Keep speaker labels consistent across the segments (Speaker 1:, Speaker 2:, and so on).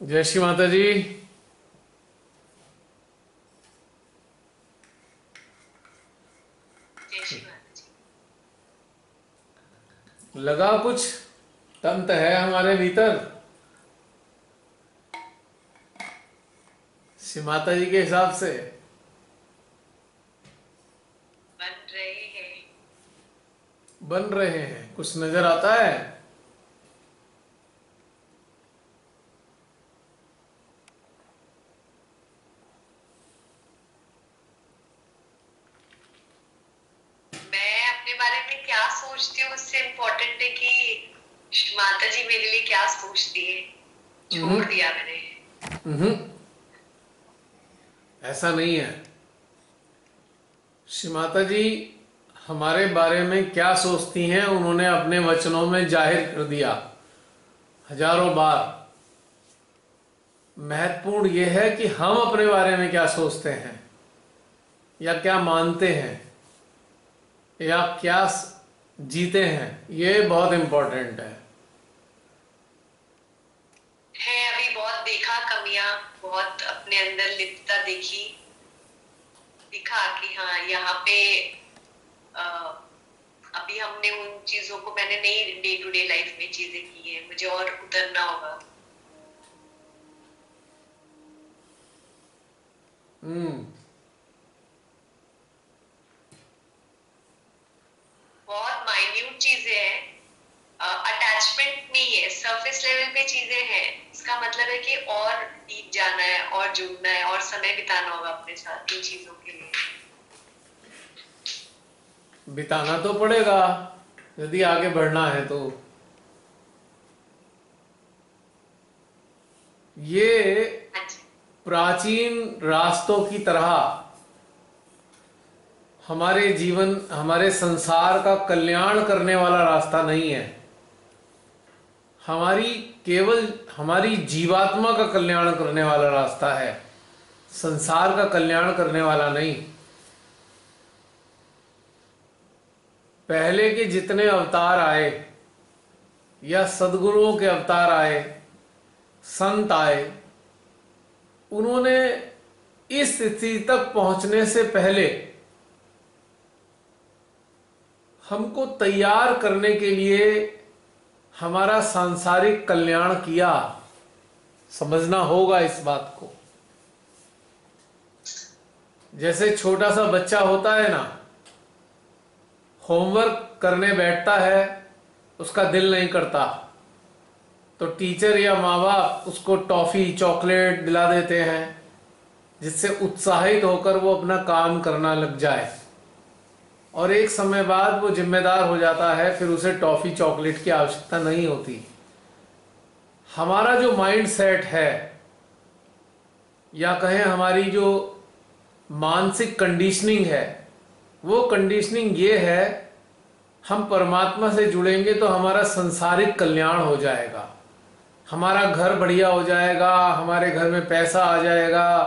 Speaker 1: जय श्री माता जी। लगा कुछ तंत है हमारे भीतर। श्री माता जी के हिसाब से।
Speaker 2: बन रहे हैं।
Speaker 1: बन रहे हैं कुछ नज़र आता है
Speaker 2: मैं अपने बारे में क्या सोचती हूँ उससे इम्पोर्टेंट है कि माता जी मेरे लिए क्या सोचती है छोड़
Speaker 1: हम्म।
Speaker 2: दिया मैंने
Speaker 1: हम्म ऐसा नहीं है। श्री माता जी, हमारे बारे में क्या सोचती हैं, उन्होंने अपने वचनों में ज़ाहिर कर दिया। हज़ारों बार। महत्वपूर्ण यह है कि हम अपने बारे में क्या सोचते हैं, या क्या मानते हैं, या क्या जीते हैं, ये बहुत इंपॉर्टेंट है
Speaker 2: है अभी बहुत देखा कमियाँ बहुत अपने अंदर लिप्तता देखी दिखा कि हाँ यहाँ पे अ, अभी हमने उन चीज़ों को मैंने नहीं डे टू डे लाइफ में चीज़ें की है मुझे और उतरना होगा।
Speaker 1: हम्म।
Speaker 2: बहुत माइन्यूट चीज़ें हैं अटैचमेंट नहीं है सरफेस लेवल पे चीज़ें हैं। इसका मतलब है कि और डीप जाना है और जुड़ना है और समय बिताना होगा अपने साथ इन चीज़ों के लिए।
Speaker 1: बिताना तो पड़ेगा यदि आगे बढ़ना है तो। ये
Speaker 2: हाँ
Speaker 1: प्राचीन रास्तों की तरह हमारे जीवन हमारे संसार का कल्याण करने वाला रास्ता नहीं है। हमारी केवल हमारी जीवात्मा का कल्याण करने वाला रास्ता है। संसार का कल्याण करने वाला नहीं। पहले के जितने अवतार आए, या सदगुरुओं के अवतार आए, संत आए, उन्होंने इस स्थिति तक पहुँचने से पहले हमको तैयार करने के लिए हमारा सांसारिक कल्याण किया। समझना होगा इस बात को। जैसे छोटा सा बच्चा होता है ना, होमवर्क करने बैठता है, उसका दिल नहीं करता। तो टीचर या माँ बाप उसको टॉफी, चॉकलेट दिला देते हैं, जिससे उत्साहित होकर वो अपना काम करना लग जाए। और एक समय बाद वो जिम्मेदार हो जाता है, फिर उसे टॉफी चॉकलेट की आवश्यकता नहीं होती। हमारा जो माइंड सेट है, या कहें हमारी जो मानसिक कंडीशनिंग है, वो कंडीशनिंग ये है, हम परमात्मा से जुड़ेंगे तो हमारा संसारिक कल्याण हो जाएगा। हमारा घर बढ़िया हो जाएगा, हमारे घर में पैसा आ जाएगा,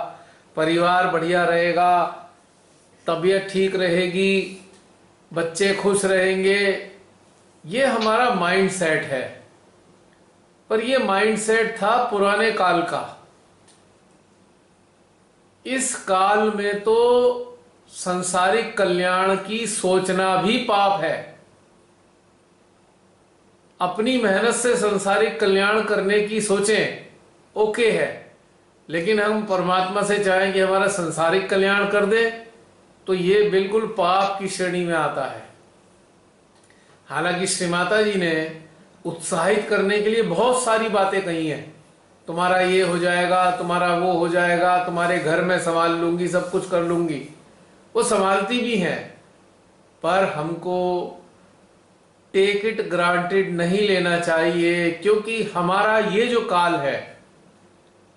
Speaker 1: परिवार बढ़िया रहेगा, तबीयत ठीक रहेगी बच्चे खुश रहेंगे, ये हमारा माइंड सेट है। पर ये माइंड सेट था पुराने काल का। इस काल में तो संसारिक कल्याण की सोचना भी पाप है। अपनी मेहनत से संसारिक कल्याण करने की सोचें, ओके है। लेकिन हम परमात्मा से चाहें कि हमारा संसारिक कल्याण कर दे तो ये बिल्कुल पाप की श्रेणी में आता है। हालाँकि श्री माता जी ने उत्साहित करने के लिए बहुत सारी बातें कही हैं। तुम्हारा ये हो जाएगा, तुम्हारा वो हो जाएगा, तुम्हारे घर में संभाल लूँगी, सब कुछ कर लूँगी। वो संभालती भी हैं, पर हमको टेक इट ग्रांटेड नहीं लेना चाहिए, क्योंकि हमारा ये जो काल है,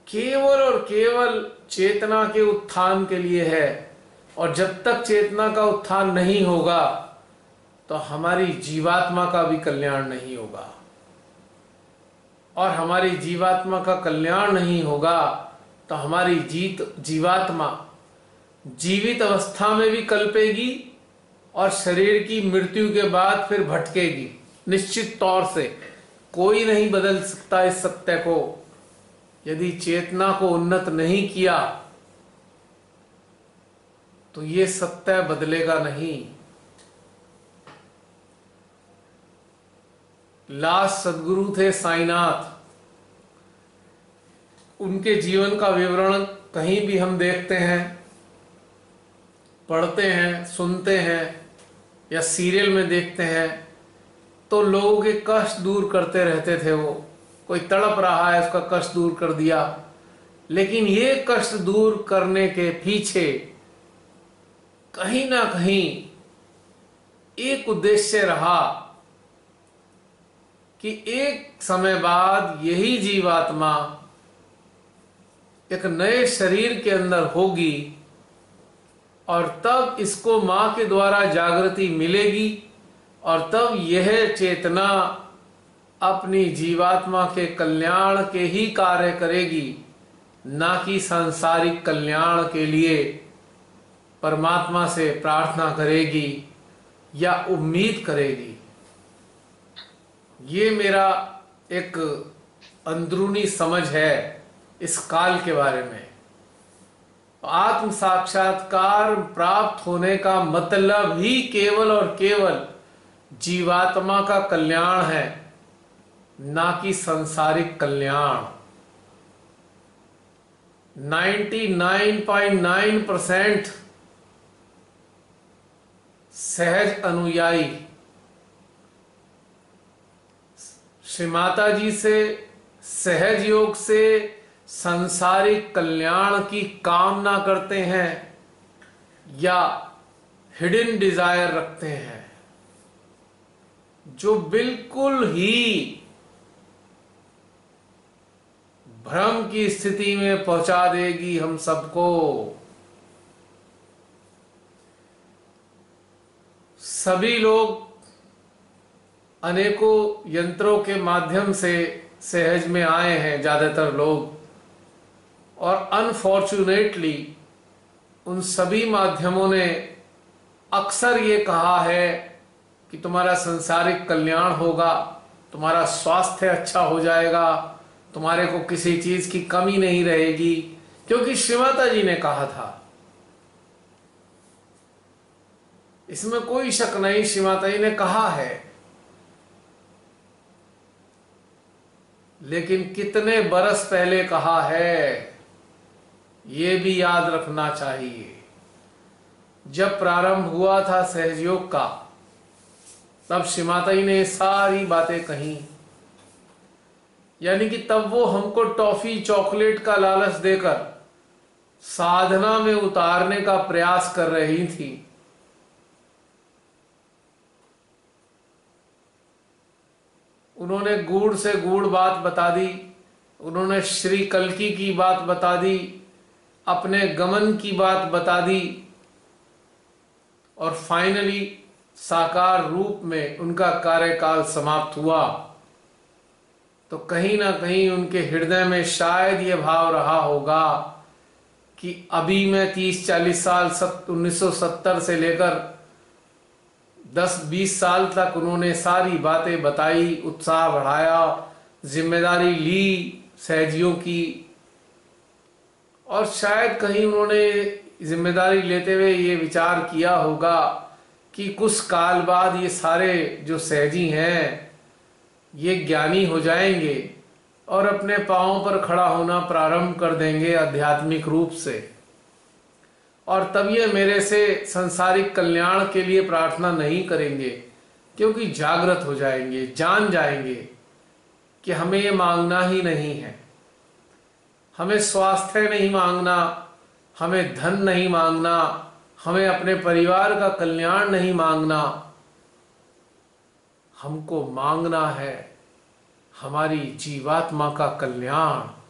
Speaker 1: केवल और केवल चेतना के उत्थान के लिए है। और जब तक चेतना का उत्थान नहीं होगा तो हमारी जीवात्मा का भी कल्याण नहीं होगा। और हमारी जीवात्मा का कल्याण नहीं होगा तो हमारी जीत, जीवात्मा जीवित अवस्था में भी कल्पेगी और शरीर की मृत्यु के बाद फिर भटकेगी। निश्चित तौर से कोई नहीं बदल सकता इस सत्य को। यदि चेतना को उन्नत नहीं किया तो ये सत्य बदलेगा नहीं। लास्ट सदगुरु थे साईनाथ। उनके जीवन का विवरण कहीं भी हम देखते हैं, पढ़ते हैं, सुनते हैं या सीरियल में देखते हैं तो लोगों के कष्ट दूर करते रहते थे वो। कोई तड़प रहा है, उसका कष्ट दूर कर दिया। लेकिन ये कष्ट दूर करने के पीछे कहीं ना कहीं एक उद्देश्य रहा कि एक समय बाद यही जीवात्मा एक नए शरीर के अंदर होगी और तब इसको माँ के द्वारा जागृति मिलेगी और तब यह चेतना अपनी जीवात्मा के कल्याण के ही कार्य करेगी, ना कि सांसारिक कल्याण के लिए। परमात्मा से प्रार्थना करेगी या उम्मीद करेगी। ये मेरा एक अंदरूनी समझ है इस काल के बारे में। आत्म साक्षात्कार प्राप्त होने का मतलब ही केवल और केवल जीवात्मा का कल्याण है, ना कि संसारिक कल्याण। 99.9 परसेंट सहज अनुयायी। श्री माता जी से, सहज योग से संसारिक कल्याण की कामना करते हैं या हिडन डिज़ायर रखते हैं, जो बिल्कुल ही भ्रम की स्थिति में पहुँचा देगी हम सबको। सभी लोग अनेकों यंत्रों के माध्यम से सहज में आए हैं, ज़्यादातर लोग। और अनफॉर्चुनेटली उन सभी माध्यमों ने अक्सर ये कहा है कि तुम्हारा संसारिक कल्याण होगा, तुम्हारा स्वास्थ्य अच्छा हो जाएगा, तुम्हारे को किसी चीज़ की कमी नहीं रहेगी, क्योंकि श्रीमाता जी ने कहा था। इसमें कोई शक नहीं जी ने कहा है। लेकिन कितने बरस पहले कहा है, ये भी याद रखना चाहिए। जब प्रारंभ हुआ था सहयोग का, तब श्रीमाता जी ने सारी बातें कही। यानी कि तब वो हमको टॉफी, चॉकलेट का लालच देकर साधना में उतारने का प्रयास कर रही थी। उन्होंने गुड़ से गुड़ बात बता दी, उन्होंने श्री कलकी की बात बता दी, अपने गमन की बात बता दी, और फाइनली साकार रूप में उनका कार्यकाल समाप्त हुआ। तो कहीं ना कहीं उनके हृदय में शायद ये भाव रहा होगा कि अभी मैं 30-40 साल 1970 से लेकर 10-20 साल तक उन्होंने सारी बातें बताई, उत्साह बढ़ाया, ज़िम्मेदारी ली सहजियों की। और शायद कहीं उन्होंने ज़िम्मेदारी लेते हुए ये विचार किया होगा कि कुछ काल बाद ये सारे जो सहजी हैं, ये ज्ञानी हो जाएँगे और अपने पाँव पर खड़ा होना प्रारंभ कर देंगे आध्यात्मिक रूप से। और तब ये मेरे से संसारिक कल्याण के लिए प्रार्थना नहीं करेंगे, क्योंकि जागृत हो जाएँगे, जान जाएँगे कि हमें ये मांगना ही नहीं है। हमें स्वास्थ्य नहीं मांगना, हमें धन नहीं मांगना, हमें अपने परिवार का कल्याण नहीं मांगना। हमको मांगना है हमारी जीवात्मा का कल्याण।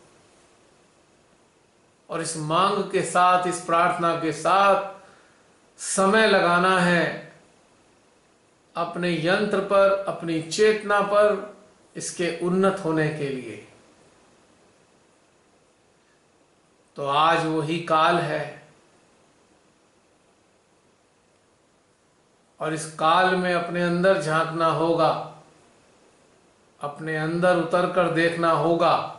Speaker 1: और इस मांग के साथ, इस प्रार्थना के साथ समय लगाना है। अपने यंत्र पर, अपनी चेतना पर, इसके उन्नत होने के लिए। तो आज वही काल है। और इस काल में अपने अंदर झांकना होगा। अपने अंदर उतर कर देखना होगा।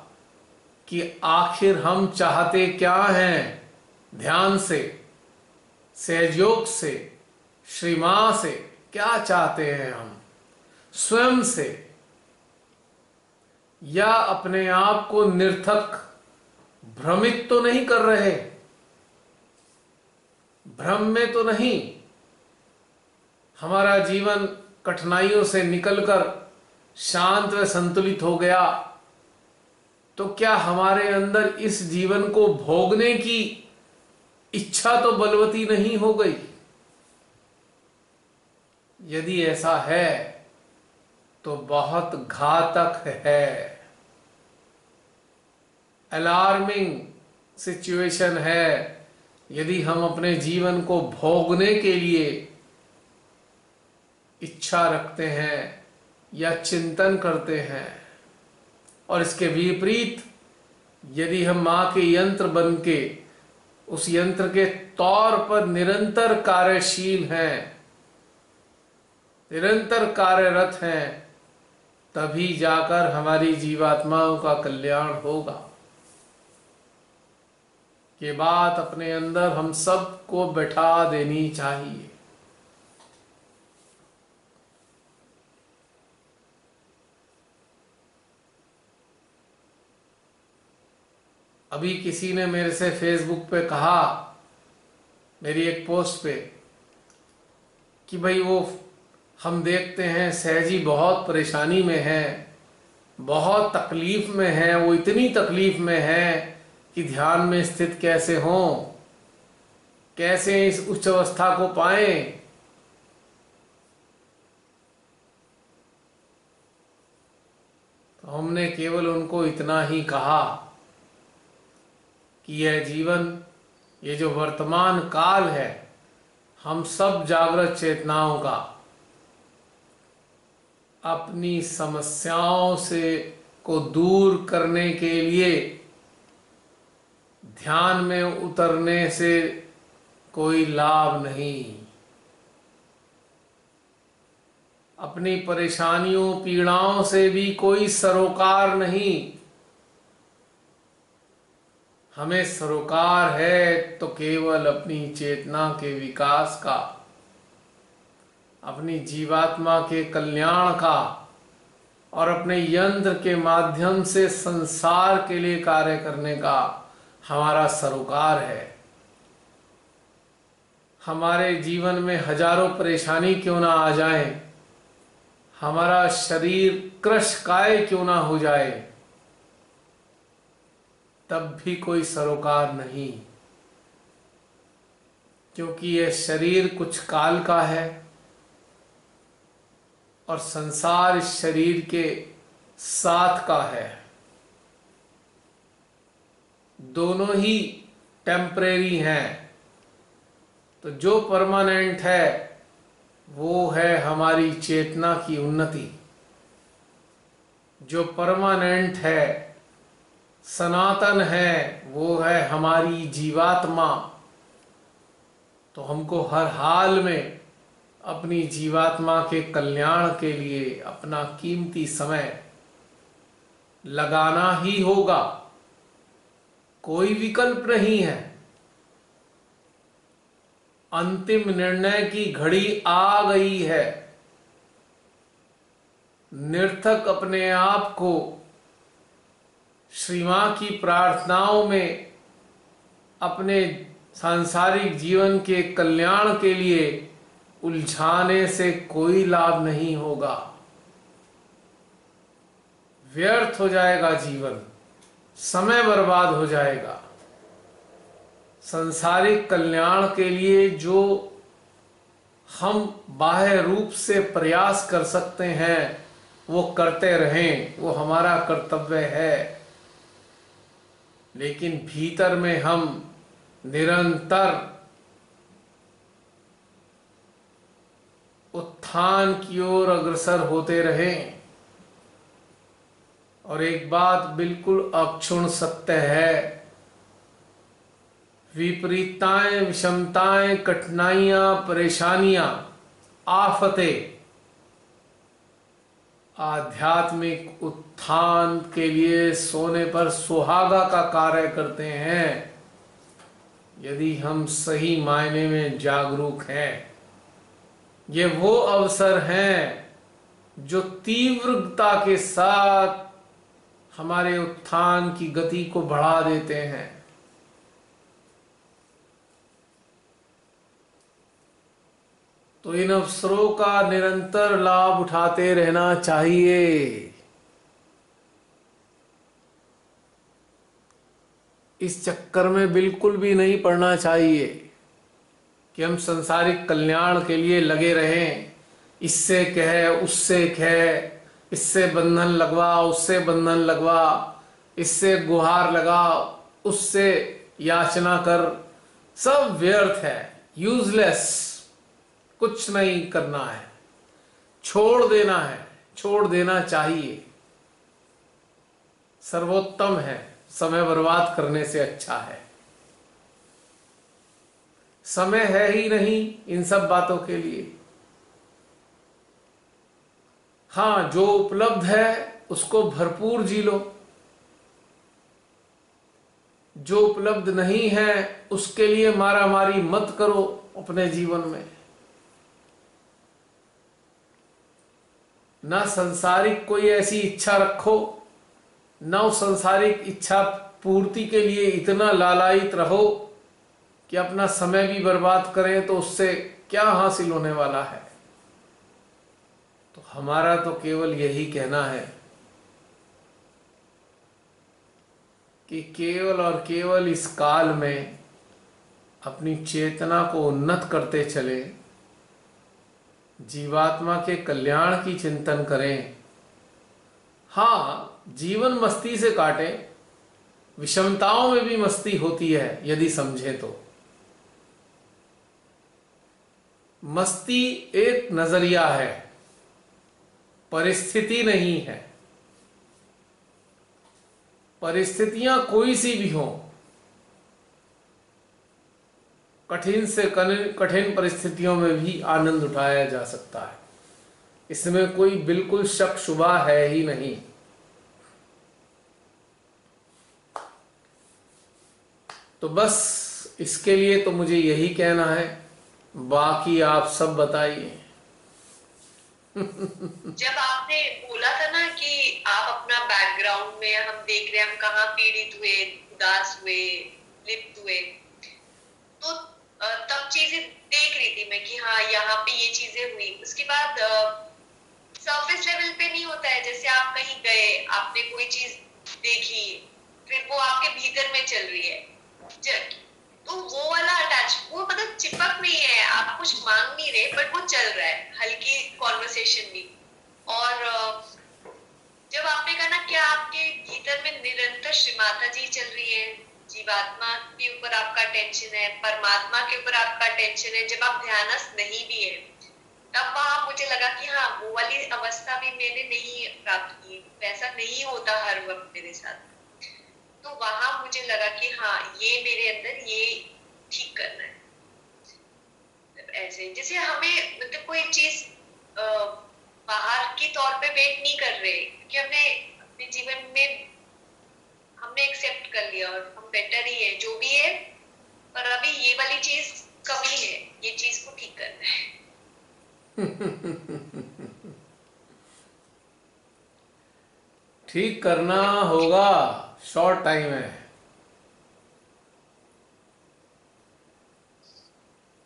Speaker 1: कि आखिर हम चाहते क्या हैं? ध्यान से, सहयोग से, श्रीमा से क्या चाहते हैं हम? स्वयं से, या अपने आप को निर्थक भ्रमित तो नहीं कर रहे? भ्रम में तो नहीं। हमारा जीवन कठिनाइयों से निकलकर शांत व संतुलित हो गया। तो क्या हमारे अंदर इस जीवन को भोगने की इच्छा तो बलवती नहीं हो गई? यदि ऐसा है तो बहुत घातक है। अलार्मिंग सिचुएशन है। यदि हम अपने जीवन को भोगने के लिए इच्छा रखते हैं या चिंतन करते हैं और इसके विपरीत, यदि हम माँ के यंत्र बन के उस यंत्र के तौर पर निरंतर कार्यशील हैं, निरंतर कार्यरत हैं, तभी जाकर हमारी जीवात्माओं का कल्याण होगा। ये बात अपने अंदर हम सबको बैठा देनी चाहिए। अभी किसी ने मेरे से फेसबुक पे कहा, मेरी एक पोस्ट पे, कि भाई वो, हम देखते हैं, सहजी बहुत परेशानी में है, बहुत तकलीफ़ में है, वो इतनी तकलीफ़ में है कि ध्यान में स्थित कैसे हो? कैसे इस उच्च अवस्था को पाए? तो हमने केवल उनको इतना ही कहा। कि यह जीवन, ये जो वर्तमान काल है, हम सब जागृत चेतनाओं का। अपनी समस्याओं से को दूर करने के लिए, ध्यान में उतरने से कोई लाभ नहीं। अपनी परेशानियों, पीड़ाओं से भी कोई सरोकार नहीं। हमें सरोकार है तो केवल अपनी चेतना के विकास का, अपनी जीवात्मा के कल्याण का और अपने यंत्र के माध्यम से संसार के लिए कार्य करने का हमारा सरोकार है। हमारे जीवन में हज़ारों परेशानी क्यों ना आ जाए? हमारा शरीर क्रश काय क्यों ना हो जाए? तब भी कोई सरोकार नहीं। क्योंकि यह शरीर कुछ काल का है और संसार इस शरीर के साथ का है। दोनों ही टेम्परेरी हैं। तो जो परमानेंट है, वो है हमारी चेतना की उन्नति। जो परमानेंट है सनातन है, वो है हमारी जीवात्मा। तो हमको हर हाल में अपनी जीवात्मा के कल्याण के लिए अपना कीमती समय लगाना ही होगा। कोई विकल्प नहीं है। अंतिम निर्णय की घड़ी आ गई है। निर्थक अपने आप को श्रीमा की प्रार्थनाओं में अपने सांसारिक जीवन के कल्याण के लिए उलझाने से कोई लाभ नहीं होगा। व्यर्थ हो जाएगा जीवन, समय बर्बाद हो जाएगा। संसारिक कल्याण के लिए जो हम बाह्य रूप से प्रयास कर सकते हैं, वो करते रहें, वो हमारा कर्तव्य है। लेकिन भीतर में हम निरंतर उत्थान की ओर अग्रसर होते रहें। और एक बात बिल्कुल अक्षुण सत्य है विपरीतताएँ विषमताएँ, कठिनाइयाँ, परेशानियाँ, आफतें आध्यात्मिक उत्थान के लिए सोने पर सुहागा का कार्य करते हैं। यदि हम सही मायने में जागरूक हैं, ये वो अवसर हैं जो तीव्रता के साथ हमारे उत्थान की गति को बढ़ा देते हैं। तो इन अवसरों का निरंतर लाभ उठाते रहना चाहिए। इस चक्कर में बिल्कुल भी नहीं पड़ना चाहिए कि हम संसारिक कल्याण के लिए लगे रहें। इससे कह, उससे कह, इससे बंधन लगवा उससे बंधन लगवा इससे गुहार लगा उससे याचना कर। सब व्यर्थ है यूजलेस कुछ नहीं करना है। छोड़ देना है, छोड़ देना चाहिए। सर्वोत्तम है, समय बर्बाद करने से अच्छा है। समय है ही नहीं इन सब बातों के लिए। हाँ जो उपलब्ध है उसको भरपूर जी लो। जो उपलब्ध नहीं है उसके लिए मारा मारी मत करो अपने जीवन में। ना संसारिक कोई ऐसी इच्छा रखो, न संसारिक इच्छा पूर्ति के लिए इतना लालायित रहो कि अपना समय भी बर्बाद करें तो उससे क्या हासिल होने वाला है। तो हमारा तो केवल यही कहना है कि केवल और केवल इस काल में अपनी चेतना को उन्नत करते चले। जीवात्मा के कल्याण की चिंतन करें। हाँ जीवन मस्ती से काटे, विषमताओं में भी मस्ती होती है, यदि समझे तो। मस्ती एक नज़रिया है, परिस्थिति नहीं है। परिस्थितियाँ कोई सी भी हो कठिन से कठिन परिस्थितियों में भी आनंद उठाया जा सकता है। इसमें कोई बिल्कुल शक शुबा है ही नहीं। तो बस इसके लिए तो मुझे यही कहना है, बाकी आप सब बताइए।
Speaker 2: जब आपने बोला था ना कि आप अपना बैकग्राउंड में हम देख रहे हैं, हम कहा पीड़ित हुए, उदास हुए, लिप्त हुए तो तब चीज़ें देख रही थी मैं कि हाँ यहाँ पे ये चीज़ें हुई। उसके बाद सरफेस लेवल पे नहीं होता है, जैसे आप कहीं गए, आपने कोई चीज़ देखी, फिर वो आपके भीतर में चल रही है। तो वो वाला अटैच वो मतलब चिपक नहीं है, आप कुछ मांग नहीं रहे बट वो चल रहा है, हल्की कॉन्वर्सेशन भी। और जब आपने कहा ना, क्या आपके भीतर में निरंतर श्री माता जी चल रही है जीवात्मा के ऊपर आपका टेंशन है, परमात्मा के ऊपर आपका टेंशन है, जब आप ध्यानस्थ नहीं भी है, तब वहाँ मुझे लगा कि हाँ वो वाली अवस्था भी मैंने नहीं प्राप्त की। वैसा नहीं होता हर वक्त मेरे साथ। तो वहाँ मुझे लगा कि हाँ ये मेरे अंदर, ये ठीक करना है। ऐसे जैसे हमें मतलब कोई चीज़ बाहर की तौर पे वेट नहीं कर रहे, क्योंकि हमने अपने जीवन में, हमने एक्सेप्ट कर लिया और बेटर ही है, जो भी है, पर अभी ये वाली चीज़ कमी है, ये चीज़ को ठीक करना है।
Speaker 1: ठीक करना होगा शॉर्ट टाइम है।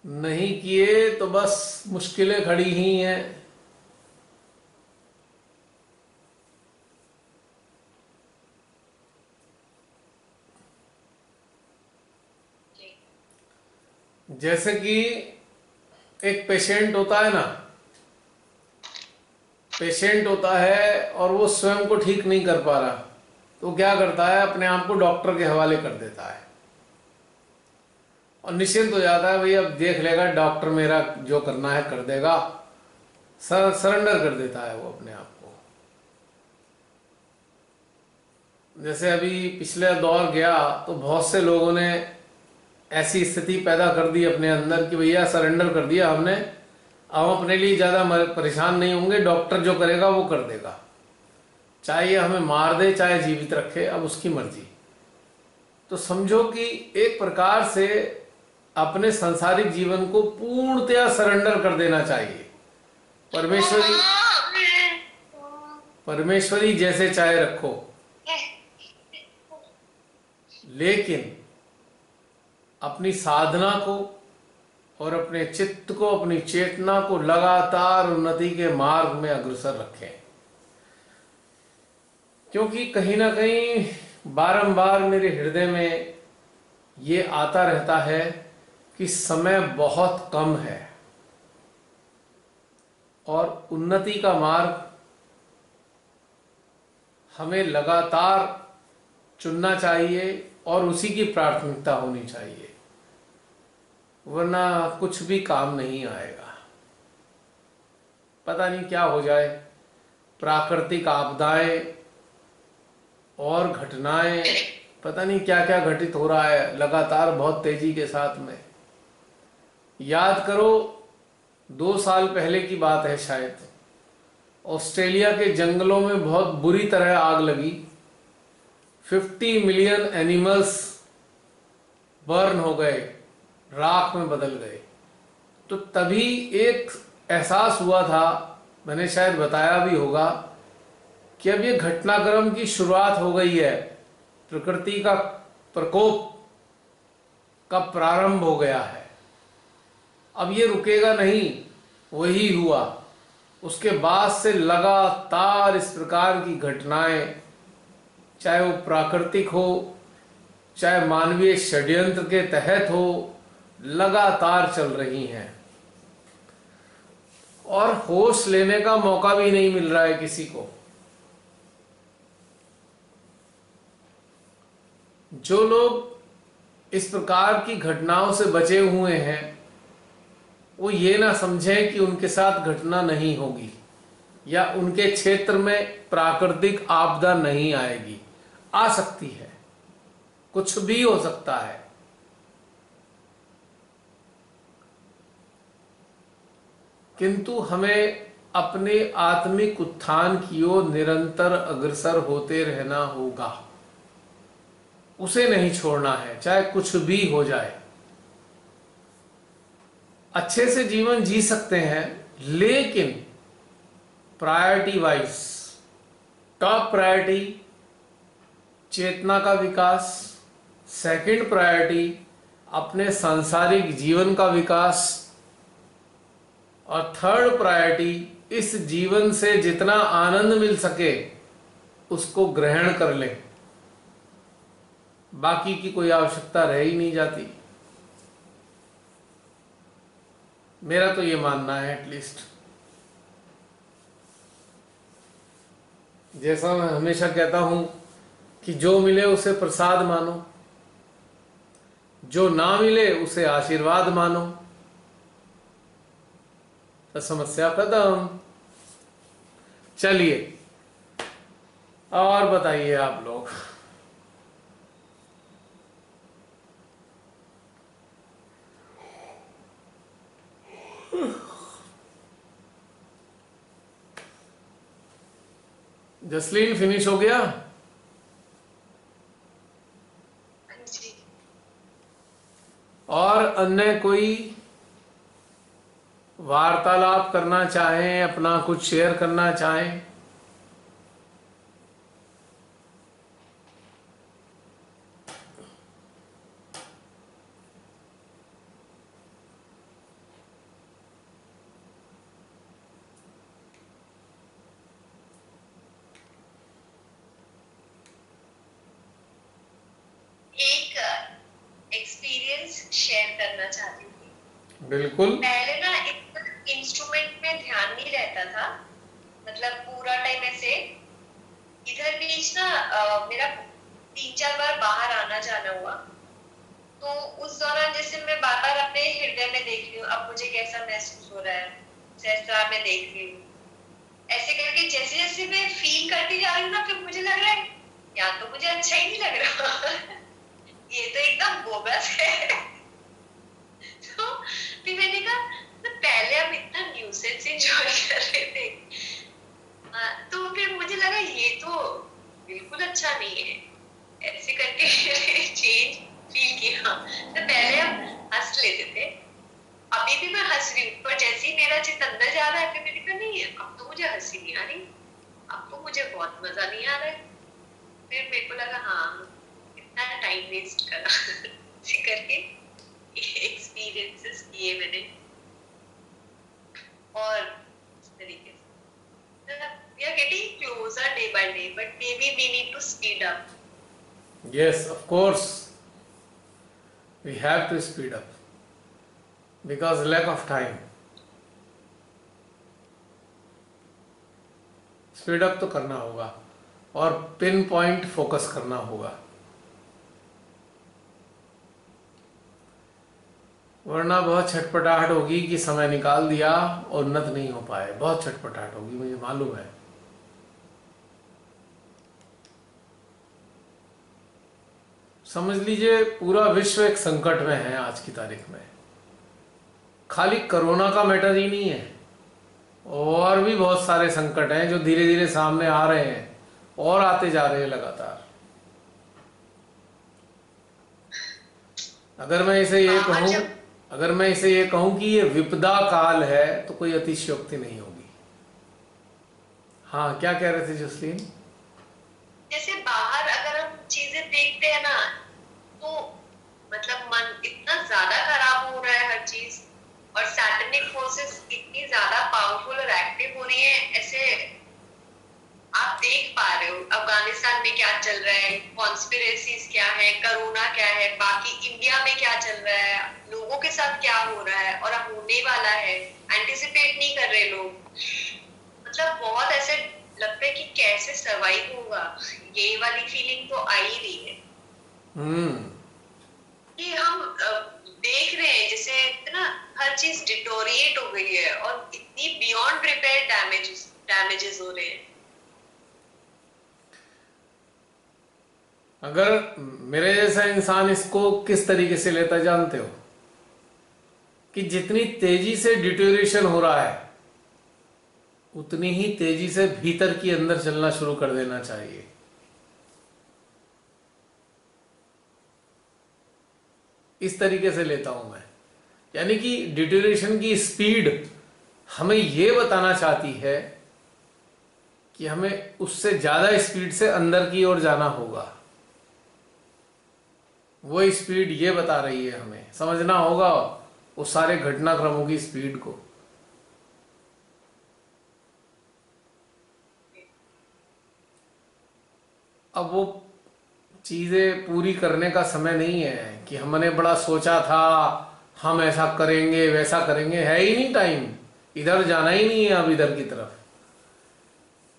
Speaker 1: नहीं किए तो बस मुश्किलें खड़ी ही हैं। जैसे कि एक पेशेंट होता है ना पेशेंट होता है और वो स्वयं को ठीक नहीं कर पा रहा तो क्या करता है, अपने आप को डॉक्टर के हवाले कर देता है। और निश्चिंत हो जाता है, भाई अब देख लेगा डॉक्टर मेरा जो करना है कर देगा। सर सरेंडर कर देता है वो अपने आप को। जैसे अभी पिछले दौर गया तो बहुत से लोगों ने ऐसी स्थिति पैदा कर दी अपने अंदर कि भैया सरेंडर कर दिया हमने। हम अपने लिए ज़्यादा परेशान नहीं होंगे डॉक्टर जो करेगा वो कर देगा। चाहे हमें मार दे, चाहे जीवित रखे, अब उसकी मर्ज़ी। तो समझो कि एक प्रकार से अपने सांसारिक जीवन को पूर्णतया सरेंडर कर देना चाहिए। परमेश्वरी परमेश्वरी जैसे चाहे रखो। लेकिन अपनी साधना को और अपने चित्त को, अपनी चेतना को लगातार उन्नति के मार्ग में अग्रसर रखें। क्योंकि कहीं ना कहीं बारंबार मेरे हृदय में ये आता रहता है कि समय बहुत कम है और उन्नति का मार्ग हमें लगातार चुनना चाहिए और उसी की प्राथमिकता होनी चाहिए। वरना कुछ भी काम नहीं आएगा। पता नहीं क्या हो जाए। प्राकृतिक आपदाएँ और घटनाएँ, पता नहीं क्या क्या घटित हो रहा है लगातार बहुत तेज़ी के साथ में। याद करो, दो साल पहले की बात है शायद। ऑस्ट्रेलिया के जंगलों में बहुत बुरी तरह आग लगी। 50 मिलियन एनिमल्स बर्न हो गए। राख में बदल गए। तो तभी एक एहसास हुआ था, मैंने शायद बताया भी होगा, कि अब ये घटनाक्रम की शुरुआत हो गई है। प्रकृति का प्रकोप का प्रारंभ हो गया है। अब ये रुकेगा नहीं, वही हुआ। उसके बाद से लगातार इस प्रकार की घटनाएँ, चाहे वो प्राकृतिक हो, चाहे मानवीय षड्यंत्र के तहत हो लगातार चल रही हैं। और होश लेने का मौका भी नहीं मिल रहा है किसी को। जो लोग इस प्रकार की घटनाओं से बचे हुए हैं, वो ये ना समझें कि उनके साथ घटना नहीं होगी, या उनके क्षेत्र में प्राकृतिक आपदा नहीं आएगी। आ सकती है। कुछ भी हो सकता है। किंतु हमें अपने आत्मिक उत्थान की ओर निरंतर अग्रसर होते रहना होगा। उसे नहीं छोड़ना है, चाहे कुछ भी हो जाए। अच्छे से जीवन जी सकते हैं, लेकिन प्रायोरिटी वाइज टॉप प्रायोरिटी चेतना का विकास सेकंड प्रायोरिटी अपने सांसारिक जीवन का विकास और थर्ड प्रायोरिटी इस जीवन से जितना आनंद मिल सके, उसको ग्रहण कर लें। बाकी की कोई आवश्यकता रह ही नहीं जाती। मेरा तो ये मानना है एटलीस्ट जैसा मैं हमेशा कहता हूँ कि जो मिले उसे प्रसाद मानो, जो ना मिले उसे आशीर्वाद मानो तो समस्या खत्म। चलिए और बताइए आप लोग। जसलीन फिनिश हो गया? और अन्य कोई वार्तालाप करना चाहें अपना कुछ शेयर करना चाहें। बिल्कुल
Speaker 2: पहले ना इंस्ट्रूमेंट में ध्यान नहीं रहता था मतलब पूरा टाइम ऐसे इधर बीच ना मेरा तीन चार बार बाहर आना जाना हुआ। तो उस दौरान जैसे मैं बार बार अपने हृदय में देख रही हूँ अब मुझे कैसा महसूस हो रहा है जैसा मैं देख रही हूँ। ऐसे करके जैसे जैसे मैं फील करती जा रही हूँ ना फिर मुझे लग रहा है या तो मुझे अच्छा ही नहीं लग रहा। ये तो एकदम बोगस है। तो फिर मैंने कहा तो पहले हम इतना न्यूसेंस एंजॉय कर रहे थे। हाँ, तो फिर मुझे लगा ये तो बिल्कुल अच्छा नहीं है। ऐसे करके चेंज फील किया। तो पहले हम हंस लेते थे। अभी भी मैं हंस रही हूँ, पर जैसे ही मेरा चित अंदर जा रहा है, फिर मैंने कहा, नहीं, अब तो मुझे हँसी नहीं आ रही। अब तो मुझे बहुत मज़ा नहीं आ रहा है। फिर मेरे को लगा हाँ इतना टाइम वेस्ट करा। करके एक्सपीरियंसेस किए मैंने। और इस तरीके से। We are getting closer day by day but maybe we need to speed up
Speaker 1: yes of course we have to speed up because lack of time speed up तो करना होगा और पिन पॉइंट फोकस करना होगा वरना बहुत छटपटाहट होगी कि समय निकाल दिया और उन्नत नहीं हो पाए बहुत छटपटाहट होगी मुझे मालूम है समझ लीजिए पूरा विश्व एक संकट में है आज की तारीख में। खाली कोरोना का मैटर ही नहीं है। और भी बहुत सारे संकट हैं जो धीरे धीरे सामने आ रहे हैं और आते जा रहे हैं लगातार। अगर मैं इसे ये
Speaker 2: हाँ,
Speaker 1: कहूँ अगर मैं इसे ये कहूँ कि ये विपदा काल है तो कोई अतिशयोक्ति नहीं होगी। हाँ क्या कह रहे थे जसलीन?
Speaker 2: जैसे बाहर अगर हम चीज़ें देखते हैं ना तो मतलब मन इतना ज़्यादा खराब हो रहा है हर चीज़, और सैटेनिक फोर्सेस इतनी ज़्यादा पावरफुल और एक्टिव हो रही है, ऐसे आप देख पा रहे हो अफ़गानिस्तान में क्या चल रहा है कॉन्स्पिरेसीज क्या है कोरोना क्या है, बाकी इंडिया में क्या चल रहा है, लोगों के साथ क्या हो रहा है, और अब होने वाला है एंटिसिपेट नहीं कर रहे लोग। मतलब बहुत ऐसे लगता है कि कैसे सरवाइव होगा, ये वाली फीलिंग तो आ ही रही है। कि हम देख रहे हैं जैसे इतना हर चीज़ डिटोरिएट हो गई है और इतनी बियॉन्ड रिपेयर डैमेजेस डैमेजेस हो रहे हैं।
Speaker 1: अगर मेरे जैसा इंसान इसको किस तरीके से लेता जानते हो? कि जितनी तेज़ी से डिटोरेशन हो रहा है उतनी ही तेज़ी से भीतर की अंदर चलना शुरू कर देना चाहिए। इस तरीके से लेता हूँ मैं। यानी कि डिटोरेशन की स्पीड हमें यह बताना चाहती है कि हमें उससे ज़्यादा स्पीड से अंदर की ओर जाना होगा। वो स्पीड ये बता रही है हमें। समझना होगा उस सारे घटनाक्रमों की स्पीड को। अब वो चीज़ें पूरी करने का समय नहीं है कि हमने बड़ा सोचा था, हम ऐसा करेंगे, वैसा करेंगे, है ही नहीं टाइम इधर जाना ही नहीं है अब इधर की तरफ़।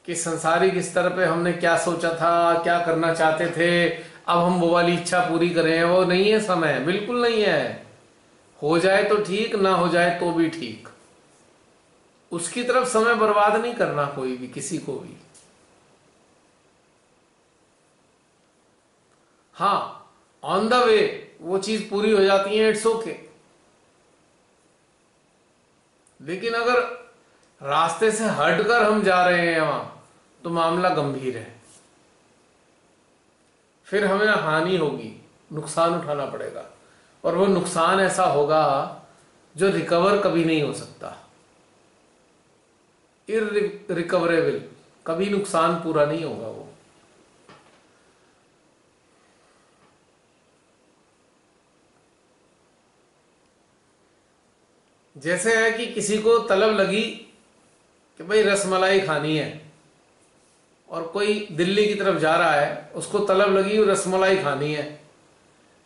Speaker 1: कि संसारिक स्तर पे हमने क्या सोचा था, क्या करना चाहते थे, अब हम वो वाली इच्छा पूरी करें, वो नहीं है समय, बिल्कुल नहीं है। हो जाए तो ठीक, ना हो जाए तो भी ठीक। उसकी तरफ़ समय बर्बाद नहीं करना कोई भी, किसी को भी। हाँ ऑन द वे वो चीज़ पूरी हो जाती है इट्स ओके लेकिन अगर रास्ते से हटकर हम जा रहे हैं वहाँ तो मामला गंभीर है। फिर हमें हानि होगी, नुकसान उठाना पड़ेगा। और वो नुकसान ऐसा होगा जो रिकवर कभी नहीं हो सकता। इरिकवरेबल कभी नुकसान पूरा नहीं होगा वो जैसे है कि किसी को तलब लगी कि भाई रसमलाई खानी है और कोई दिल्ली की तरफ़ जा रहा है, उसको तलब लगी रसमलाई खानी है।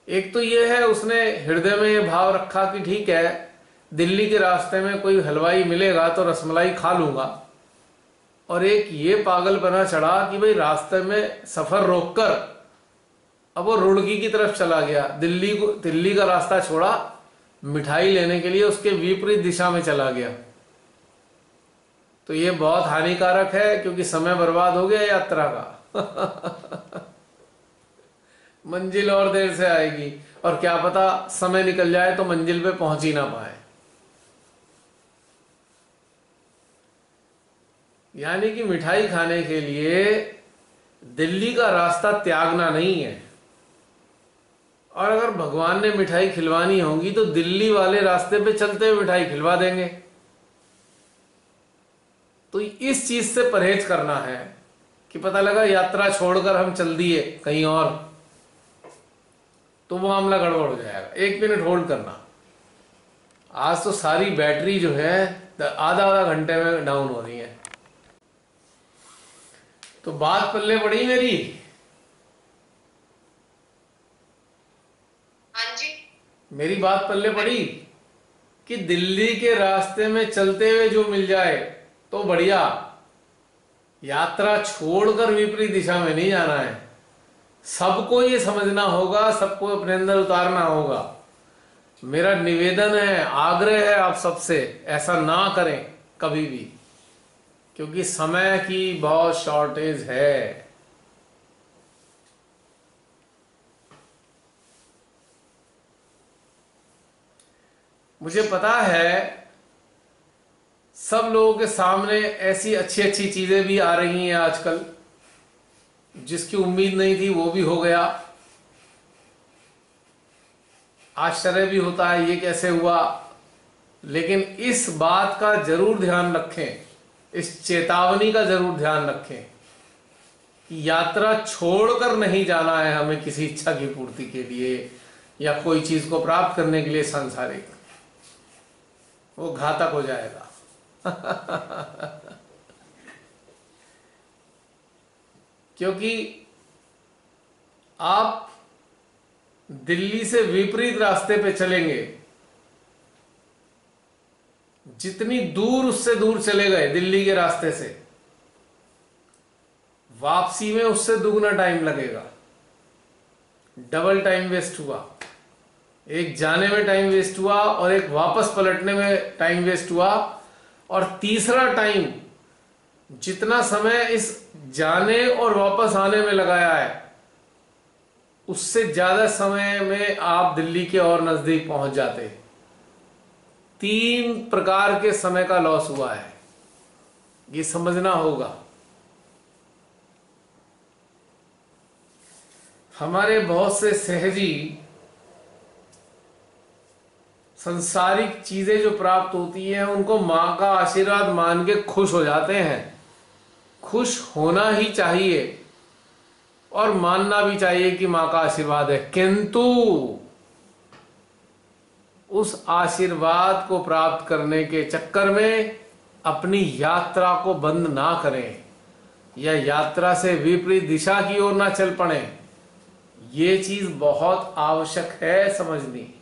Speaker 1: एक तो ये है, उसने हृदय में ये भाव रखा कि ठीक है, दिल्ली के रास्ते में कोई हलवाई मिलेगा तो रसमलाई खा लूँगा। और एक ये पागल बना चढ़ा कि भाई रास्ते में सफ़र रोककर अब वो रुड़की की तरफ़ चला गया, दिल्ली को, दिल्ली का रास्ता छोड़ा मिठाई लेने के लिए उसके विपरीत दिशा में चला गया। तो ये बहुत हानिकारक है, क्योंकि समय बर्बाद हो गया यात्रा का। मंजिल और देर से आएगी, और क्या पता समय निकल जाए तो मंजिल पे पहुँच ही ना पाए। यानी कि मिठाई खाने के लिए दिल्ली का रास्ता त्यागना नहीं है। और अगर भगवान ने मिठाई खिलवानी होगी तो दिल्ली वाले रास्ते पे चलते हुए मिठाई खिलवा देंगे। तो इस चीज़ से परहेज करना है कि पता लगा यात्रा छोड़कर हम चल दिए कहीं और तो वो मामला गड़बड़ हो जाएगा। एक मिनट होल्ड करना। आज तो सारी बैटरी जो है, आधा आधा घंटे में डाउन हो रही है। तो बात पल्ले पड़ी मेरी
Speaker 2: हाँ जी
Speaker 1: मेरी बात पल्ले पड़ी कि दिल्ली के रास्ते में चलते हुए जो मिल जाए तो बढ़िया। यात्रा छोड़कर विपरीत दिशा में नहीं जाना है। सबको ये समझना होगा, सबको अपने अंदर उतारना होगा। मेरा निवेदन है, आग्रह है आप सबसे, ऐसा ना करें कभी भी, क्योंकि समय की बहुत शॉर्टेज है। मुझे पता है, सब लोगों के सामने ऐसी अच्छी अच्छी चीज़ें भी आ रही हैं आजकल। जिसकी उम्मीद नहीं थी वो भी हो गया। आश्चर्य भी होता है ये कैसे हुआ। लेकिन इस बात का ज़रूर ध्यान रखें। इस चेतावनी का ज़रूर ध्यान रखें कि यात्रा छोड़कर नहीं जाना है हमें किसी इच्छा की पूर्ति के लिए या कोई चीज़ को प्राप्त करने के लिए सांसारिक। वो घातक हो जाएगा। क्योंकि आप दिल्ली से विपरीत रास्ते पे चलेंगे। जितनी दूर उससे दूर चले गए दिल्ली के रास्ते से, वापसी में उससे दुगना टाइम लगेगा। डबल टाइम वेस्ट हुआ। एक जाने में टाइम वेस्ट हुआ और एक वापस पलटने में टाइम वेस्ट हुआ। और तीसरा टाइम जितना समय इस जाने और वापस आने में लगाया है, उससे ज़्यादा समय में आप दिल्ली के और नज़दीक पहुँच जाते। तीन प्रकार के समय का लॉस हुआ है। ये समझना होगा। हमारे बहुत से सहजी संसारिक चीज़ें जो प्राप्त होती हैं, उनको माँ का आशीर्वाद मान के खुश हो जाते हैं। खुश होना ही चाहिए और मानना भी चाहिए कि माँ का आशीर्वाद है। किंतु उस आशीर्वाद को प्राप्त करने के चक्कर में अपनी यात्रा को बंद ना करें या यात्रा से विपरीत दिशा की ओर ना चल पड़े। ये चीज़ बहुत आवश्यक है समझनी।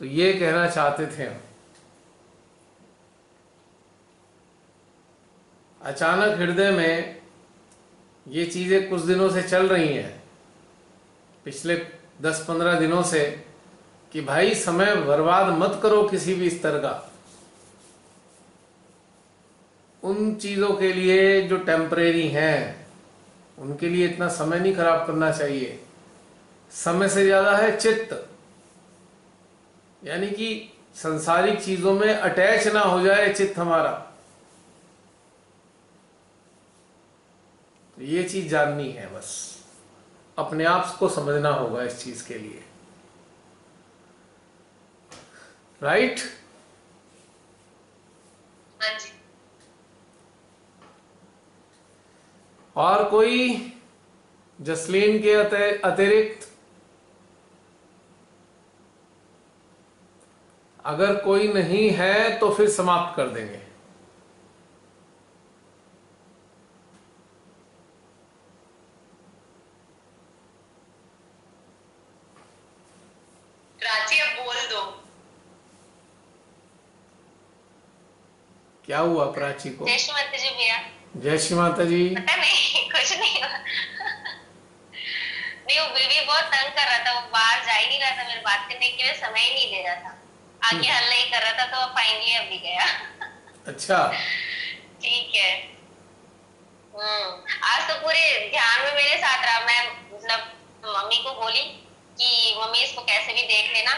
Speaker 1: तो ये कहना चाहते थे हम। अचानक हृदय में ये चीज़ें कुछ दिनों से चल रही हैं। पिछले दस पंद्रह दिनों से कि भाई समय बर्बाद मत करो किसी भी स्तर का। उन चीज़ों के लिए जो टेम्परेरी हैं, उनके लिए इतना समय नहीं खराब करना चाहिए। समय से ज़्यादा है चित्त। यानी कि संसारिक चीज़ों में अटैच ना हो जाए चित्त हमारा। तो ये चीज़ जाननी है बस। अपने आप को समझना होगा इस चीज़ के लिए। राइट
Speaker 2: हाँ जी।
Speaker 1: और कोई जसलीन के अतिरिक्त अगर कोई नहीं है तो फिर समाप्त कर देंगे।
Speaker 2: प्राची अब बोल दो।
Speaker 1: क्या हुआ प्राची को?
Speaker 2: जय श्री माता जी भैया।
Speaker 1: जय श्री माता जी।
Speaker 2: पता नहीं कुछ नहीं हुआ। नहीं वो बेबी बहुत तंग कर रहा था वो बाहर जा ही नहीं रहा था मेरे बात करने के लिए समय ही नहीं दे रहा था। आके हल्ला ही कर रहा था तो फाइनली अभी गया।
Speaker 1: अच्छा।
Speaker 2: ठीक है। हम्म। आज तो पूरे ध्यान में मेरे साथ रहा। मैं मतलब मम्मी को बोली
Speaker 3: कि मम्मी इसको कैसे भी देख लेना।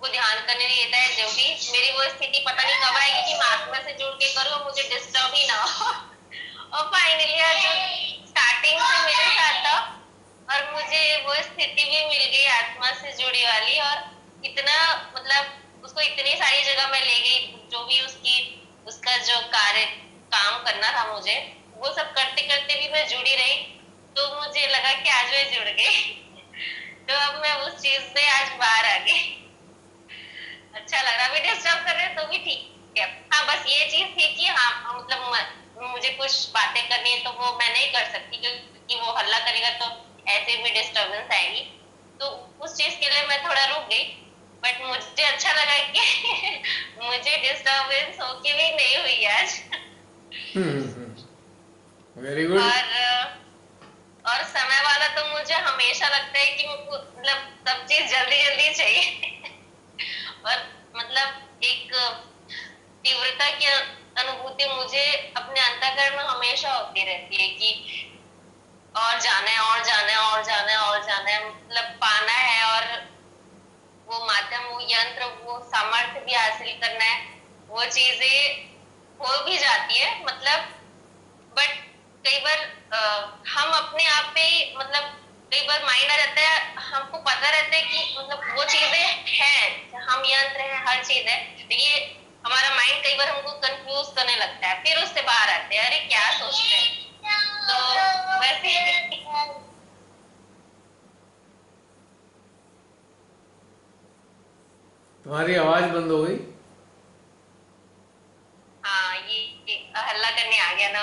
Speaker 3: को ध्यान करने नहीं देता है जो भी। मेरी वो स्थिति पता नहीं कब आएगी कि मैं आत्मा से जुड़ के करूँ मुझे डिस्टर्ब ही ना हो। और फाइनली आज स्टार्टिंग से मेरे साथ था और मुझे वो स्थिति भी मिल गई आत्मा से जुड़ी वाली। और इतना मतलब उसको इतनी सारी जगह मैं ले गई, जो भी उसकी, उसका जो कार्य, काम करना था मुझे, वो सब करते करते भी मैं जुड़ी रही तो मुझे लगा कि आज मैं जुड़ गई। तो अब मैं उस चीज़ से आज बाहर आ गई। अच्छा लग रहा वीडियो डिस्टर्ब कर रहे तो भी ठीक है। हाँ बस ये चीज़ थी कि हाँ मतलब मुझे कुछ बातें करनी है तो वो मैं नहीं कर सकती, क्योंकि वो हल्ला करेगा तो ऐसे भी डिस्टर्बेंस आएगी। तो उस चीज़ के लिए मैं थोड़ा रुक गई। बट मुझे अच्छा लगा कि मुझे डिस्टर्बेंस होके भी नहीं हुई आज।
Speaker 1: Very hmm, good hmm.
Speaker 3: और और समय वाला तो मुझे हमेशा लगता है कि मतलब सब चीज़ जल्दी जल्दी चाहिए। और मतलब एक तीव्रता की अनुभूति मुझे अपने अंतकरण में हमेशा होती रहती है कि और जाना है और जाना है और जाना है और जाना है। मतलब पाना है और वो माध्यम वो यंत्र वो सामर्थ्य भी हासिल करना है वो चीज़ें हो भी जाती है मतलब बट कई बार आ, हम अपने आप पे मतलब कई बार माइंड आ जाता है हमको पता रहता है कि मतलब वो चीज़ें हैं हम यंत्र है हर चीज़ है ये हमारा माइंड कई बार हमको कंफ्यूज करने लगता है फिर उससे बाहर आते हैं अरे क्या सोचते हैं? तो वैसे
Speaker 1: तुम्हारी आवाज़ बंद हो गई।
Speaker 3: हाँ ये हल्ला करने आ गया ना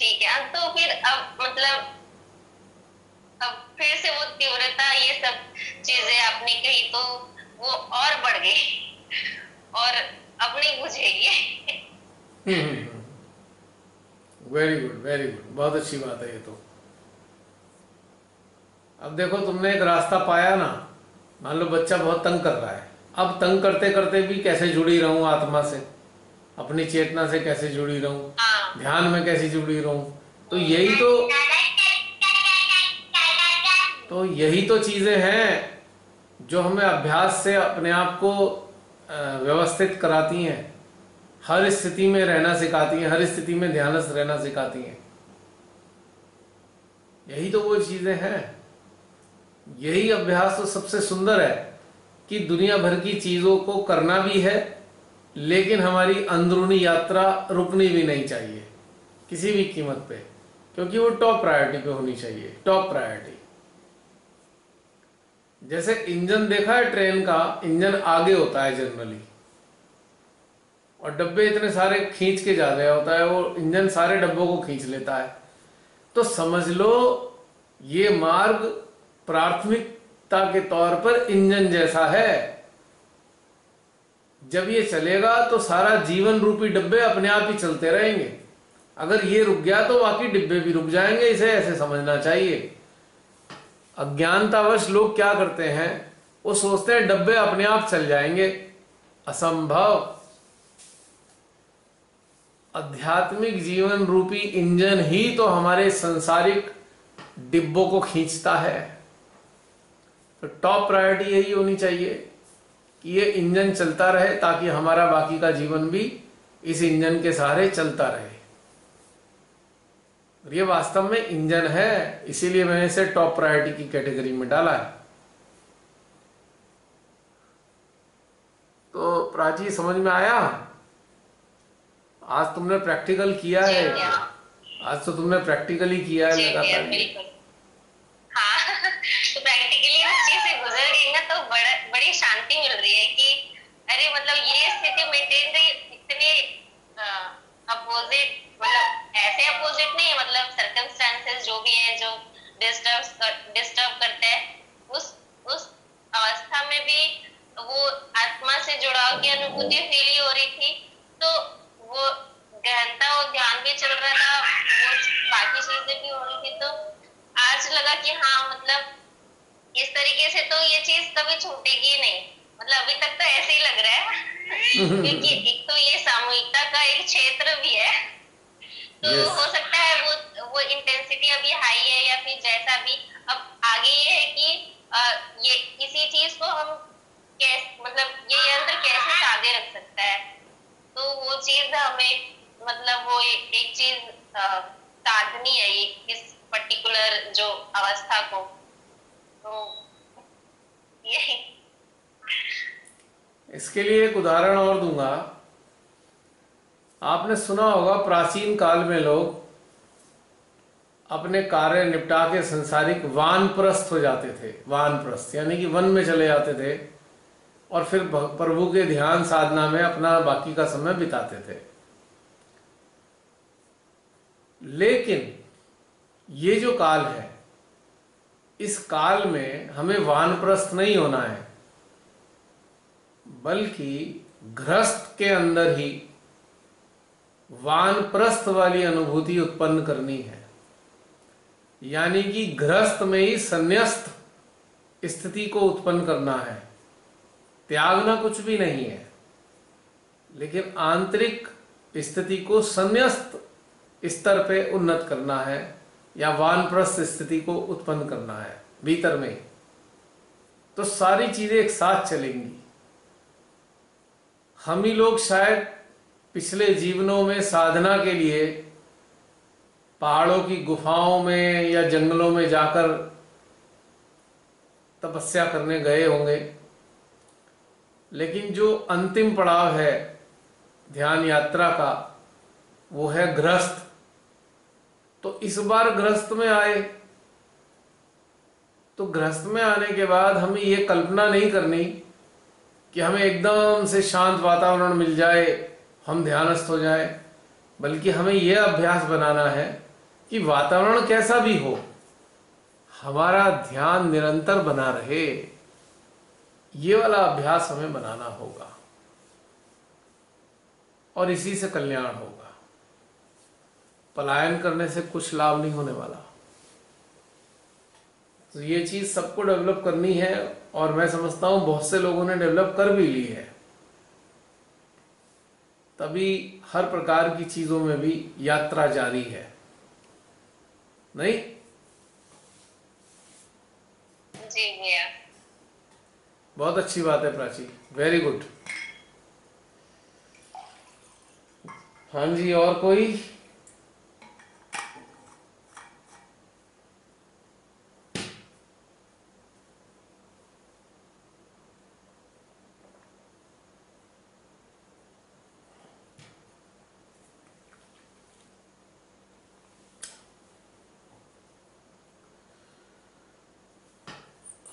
Speaker 3: ठीक है तो फिर अब मतलब अब फिर से वो तीव्रता ये सब चीज़ें आपने कही तो वो और बढ़ गई और अब नहीं बुझेगी।
Speaker 1: वेरी गुड वेरी गुड बहुत अच्छी बात है ये तो। अब देखो तुमने एक रास्ता पाया ना मान लो बच्चा बहुत तंग कर रहा है। अब तंग करते करते भी कैसे जुड़ी रहूँ आत्मा से? अपनी चेतना से कैसे जुड़ी रहूँ? हाँ। ध्यान में कैसे जुड़ी रहूँ? तो यही तो तो यही तो चीज़ें हैं जो हमें अभ्यास से अपने आप को व्यवस्थित कराती हैं। हर स्थिति में रहना सिखाती हैं हर स्थिति में ध्यानस्थ रहना सिखाती हैं। यही तो वो चीज़ें हैं। यही अभ्यास तो सबसे सुंदर है कि दुनिया भर की चीज़ों को करना भी है, लेकिन हमारी अंदरूनी यात्रा रुकनी भी नहीं चाहिए, किसी भी कीमत पे, क्योंकि वो टॉप प्रायोरिटी पे होनी चाहिए टॉप प्रायोरिटी जैसे इंजन देखा है ट्रेन का, इंजन आगे होता है जनरली और डब्बे इतने सारे खींच के जा रहा होता है, वो इंजन सारे डब्बों को खींच लेता है। तो समझ लो, ये मार्ग प्राथमिकता के तौर पर इंजन जैसा है। जब ये चलेगा तो सारा जीवन रूपी डब्बे अपने आप ही चलते रहेंगे। अगर ये रुक गया तो बाकी डिब्बे भी रुक जाएँगे, इसे ऐसे समझना चाहिए। अज्ञानतावश लोग क्या करते हैं? वो सोचते हैं डब्बे अपने आप चल जाएँगे। असंभव। आध्यात्मिक जीवन रूपी इंजन ही तो हमारे संसारिक डिब्बों को खींचता है। तो टॉप प्रायोरिटी यही होनी चाहिए कि ये इंजन चलता रहे ताकि हमारा बाकी का जीवन भी इस इंजन के सहारे चलता रहे। और ये वास्तव में इंजन है इसीलिए मैंने इसे टॉप प्रायोरिटी की कैटेगरी में डाला है। तो प्राची समझ में आया? आज तुमने प्रैक्टिकल किया है। आज तो तुमने प्रैक्टिकली किया है लगातार।
Speaker 3: तो प्रैक्टिकली उस चीज़ से गुजर गई ना तो बड़ा, बड़ी शांति मिल रही है कि, अरे मतलब ये स्थिति मेंटेन रही, इतने अपोजिट मतलब ऐसे अपोजिट नहीं मतलब सर्कमस्टांसेस जो भी है, जो डिस्टर्ब डिस्टर्ब करते हैं, उस उस अवस्था में भी वो आत्मा से जुड़ाव की अनुभूति फील ही हो रही थी तो वो गहनता और ध्यान भी चल रहा था, वो बाकी चीज़ें भी हो रही थी तो आज लगा कि हाँ मतलब इस तरीके से तो ये चीज़ कभी छूटेगी नहीं। मतलब अभी तक तो ऐसे ही लग रहा है। क्योंकि एक तो ये सामूहिकता का एक क्षेत्र भी है। तो yes. हो सकता है वो वो इंटेंसिटी अभी हाई है या फिर जैसा भी। अब आगे ये है कि आ, ये किसी चीज़ को हम कैसे मतलब ये यंत्र कैसे सादे रख सकता है? तो वो चीज़ हमें मतलब वो ए, एक चीज़ साधनी है ये इस पर्टिकुलर जो अवस्था को।
Speaker 1: इसके लिए एक उदाहरण और दूँगा। आपने सुना होगा, प्राचीन काल में लोग अपने कार्य निपटा के संसारिक वानप्रस्थ हो जाते थे। वानप्रस्थ, यानी कि वन में चले जाते थे और फिर प्रभु के ध्यान साधना में अपना बाकी का समय बिताते थे। लेकिन ये जो काल है इस काल में हमें वानप्रस्थ नहीं होना है, बल्कि ग्रस्त के अंदर ही वानप्रस्थ वाली अनुभूति उत्पन्न करनी है। यानी कि ग्रस्त में ही संन्यास्त स्थिति को उत्पन्न करना है। त्यागना कुछ भी नहीं है, लेकिन आंतरिक स्थिति को संन्यास्त स्तर पे उन्नत करना है। या वानप्रस्थ स्थिति को उत्पन्न करना है, भीतर में। तो सारी चीज़ें एक साथ चलेंगी। हम ही लोग शायद पिछले जीवनों में साधना के लिए पहाड़ों की गुफाओं में या जंगलों में जाकर तपस्या करने गए होंगे। लेकिन जो अंतिम पड़ाव है ध्यान यात्रा का, वो है ग्रस्त। तो इस बार ग्रस्त में आए। तो ग्रस्त में आने के बाद हमें ये कल्पना नहीं करनी कि हमें एकदम से शांत वातावरण मिल जाए, हम ध्यानस्थ हो जाए, बल्कि हमें यह अभ्यास बनाना है कि वातावरण कैसा भी हो, हमारा ध्यान निरंतर बना रहे। ये वाला अभ्यास हमें बनाना होगा। और इसी से कल्याण होगा। पलायन करने से कुछ लाभ नहीं होने वाला। तो ये चीज़ सबको डेवलप करनी है और मैं समझता हूँ बहुत से लोगों ने डेवलप कर भी ली है। तभी हर प्रकार की चीज़ों में भी यात्रा जारी है। नहीं?
Speaker 3: जी भैया
Speaker 1: बहुत अच्छी बात है प्राची। वेरी गुड हाँ जी और कोई?